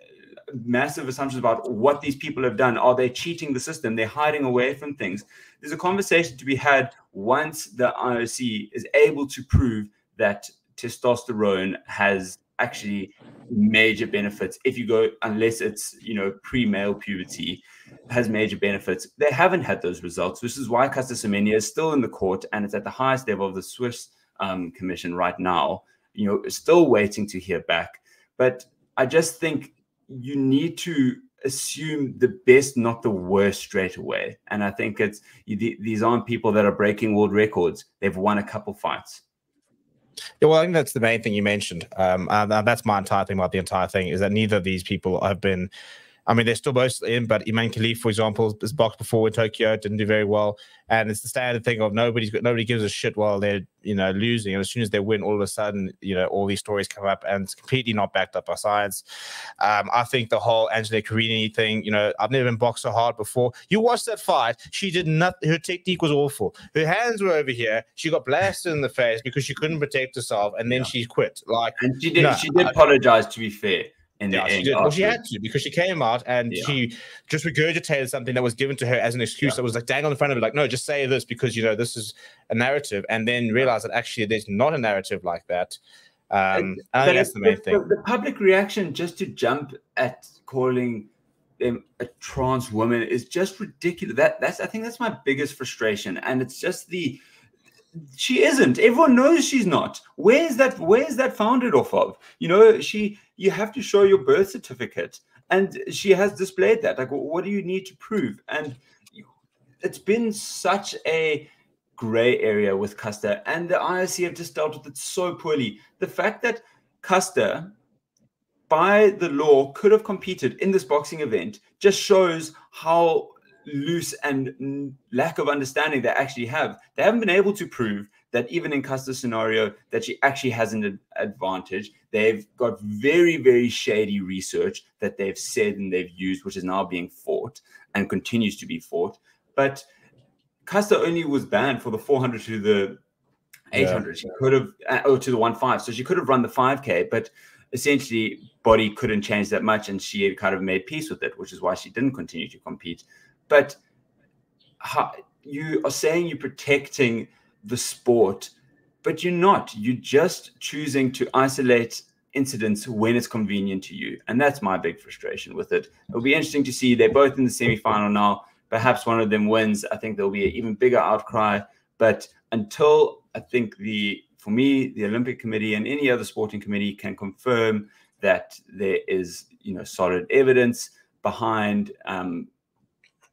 massive assumptions about what these people have done. Are they cheating the system? They're hiding away from things. There's a conversation to be had once the IOC is able to prove that testosterone has actually major benefits if you go unless it's you know pre-male puberty has major benefits they haven't had those results which is why Caster Semenya is still in the court and it's at the highest level of the Swiss um, commission right now you know still waiting to hear back but i just think you need to assume the best not the worst straight away. And i think it's these aren't people that are breaking world records. They've won a couple fights. Yeah, well, I think that's the main thing you mentioned. Um, and that's my entire thing about the entire thing is that neither of these people have been I mean, they're still both in, but Imane Khelif, for example, is boxed before in Tokyo, didn't do very well. And it's the standard thing of nobody's got nobody gives a shit while they're, you know, losing. And as soon as they win, all of a sudden, you know, all these stories come up and it's completely not backed up by science. Um, I think the whole Angela Carini thing, you know, I've never been boxed so hard before. You watched that fight, she did not her technique was awful. Her hands were over here, she got blasted in the face because she couldn't protect herself, and then yeah. she quit. Like and she did no, she did I, apologize to be fair yeah, she did. Well, she had to because she came out and yeah. she just regurgitated something that was given to her as an excuse yeah. that was like dang on the front of it, like, no, just say this because you know this is a narrative, and then realize that actually there's not a narrative like that. Um, I think that's the main the, thing. The public reaction just to jump at calling them a trans woman is just ridiculous. That that's I think that's my biggest frustration, and it's just the she isn't. Everyone knows she's not. Where's that? Where's that founded off of? You know, she. You have to show your birth certificate, and she has displayed that. Like, what do you need to prove? And it's been such a gray area with Caster, and the IOC have just dealt with it so poorly. The fact that Caster, by the law, could have competed in this boxing event just shows how loose and lack of understanding they actually have. They haven't been able to prove that even in Caster's scenario that she actually has an advantage. They've got very, very shady research that they've said and they've used, which is now being fought and continues to be fought. But Caster only was banned for the 400 to the 800. Yeah. She could have, uh, oh, to the 1.5. So she could have run the 5K, but essentially body couldn't change that much and she had kind of made peace with it, which is why she didn't continue to compete. But you are saying you're protecting the sport, but you're not. You're just choosing to isolate incidents when it's convenient to you. And that's my big frustration with it. It'll be interesting to see. They're both in the semi-final now. Perhaps one of them wins. I think there'll be an even bigger outcry. But until I think the for me, the Olympic Committee and any other sporting committee can confirm that there is, you know, solid evidence behind um,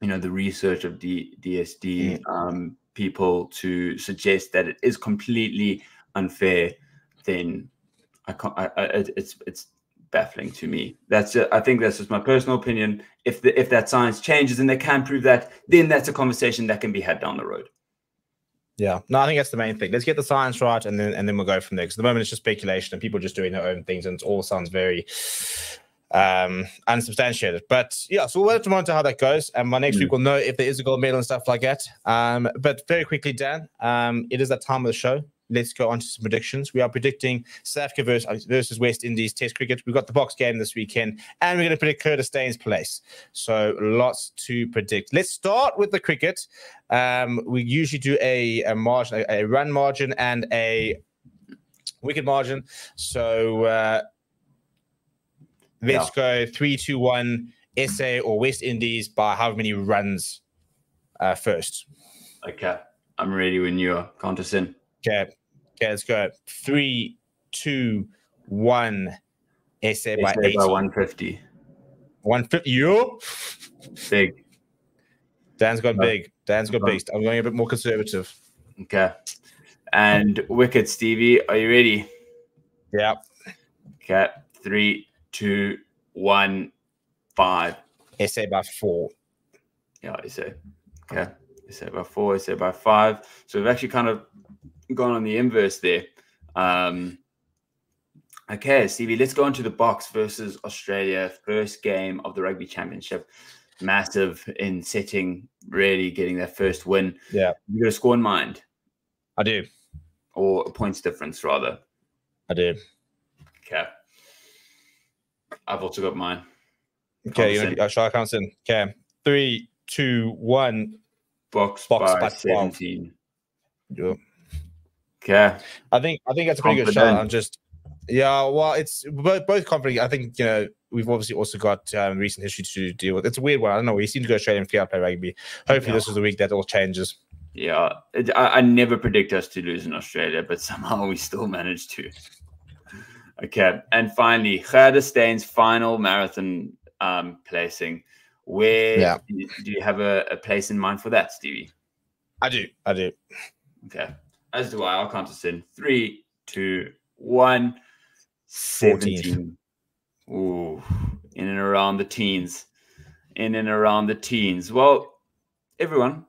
you know the research of D, DSD um, people to suggest that it is completely unfair, then I can't. I, I, it's it's baffling to me. That's just, I think that's just my personal opinion. If the if that science changes and they can prove that, then that's a conversation that can be had down the road. Yeah, no, I think that's the main thing. Let's get the science right, and then and then we'll go from there. Because the moment it's just speculation and people just doing their own things, and it all sounds very um, unsubstantiated. But yeah, so we'll have to monitor how that goes. And by next mm. week, we'll know if there is a gold medal and stuff like that. Um, but very quickly, Dan, um, it is that time of the show. Let's go on to some predictions. We are predicting South Africa versus, versus West Indies Test cricket. We've got the Boks game this weekend, and we're going to predict Gerda Steyn's place. So lots to predict. Let's start with the cricket. Um, we usually do a, a margin, a, a run margin, and a wicket margin. So uh, Let's yeah. go three, two, one. SA or West Indies by how many runs uh, first? Okay, I'm ready when you are. In. Okay, okay, let's go. Three, two, one. SA, SA by, by 150. 150. You? Big. Dan's got no. big. Dan's got no. big. I'm going a bit more conservative. Okay. And wicket, Stevie, are you ready? Yeah. Okay. Three, two, one, five. SA by four. Yeah, SA. Okay. SA by four, SA by five. So we've actually kind of gone on the inverse there. Um, okay, Stevie, let's go into the Boks versus Australia. First game of the Rugby Championship. Massive in setting, really getting their first win. Yeah. You got a score in mind? I do. Or a points difference, rather? I do. Okay. I've also got mine. Okay, you know, shall I count in? Okay, three, two, one. Boks, Boks by, by 17. Yep. Okay. I think I think that's a pretty good shot. I'm just yeah, well, it's both both confident. I think you know we've obviously also got um, recent history to deal with. It's a weird one. I don't know. We seem to go straight and out play rugby. Hopefully, yeah. this is the week that all changes. Yeah, it, I, I, never predict us to lose in Australia, but somehow we still managed to. Okay, and finally, Gerda Steyn's final marathon um, placing. Where yeah. do, you, do you have a, a place in mind for that, Stevie? I do. I do. Okay. As do I. I'll count us in. Three, two, one. 17. Ooh, in and around the teens. In and around the teens. Well, everyone,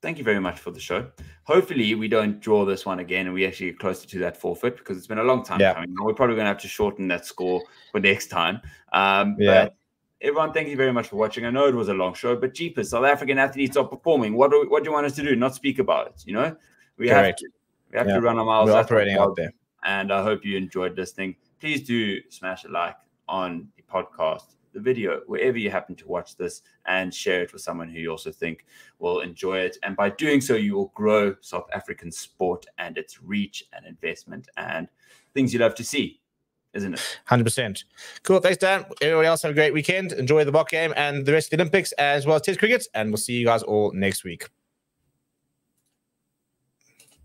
thank you very much for the show. Hopefully, we don't draw this one again and we actually get closer to that forfeit because it's been a long time yeah. coming. We're probably going to have to shorten that score for next time. Um, yeah. But everyone, thank you very much for watching. I know it was a long show, but jeepers, South African athletes are performing. What do, what do you want us to do? Not speak about it. You know, we Correct. have to, we have yeah. to run our miles. We're operating out there. And I hope you enjoyed listening. Please do smash a like on the podcast, the video, wherever you happen to watch this, and share it with someone who you also think will enjoy it. And by doing so, you will grow South African sport and its reach and investment and things you love to see isn't it? 100%. Cool. Thanks, Dan. Everyone else have a great weekend. Enjoy the mock game and the rest of the Olympics as well as Test cricket. And we'll see you guys all next week.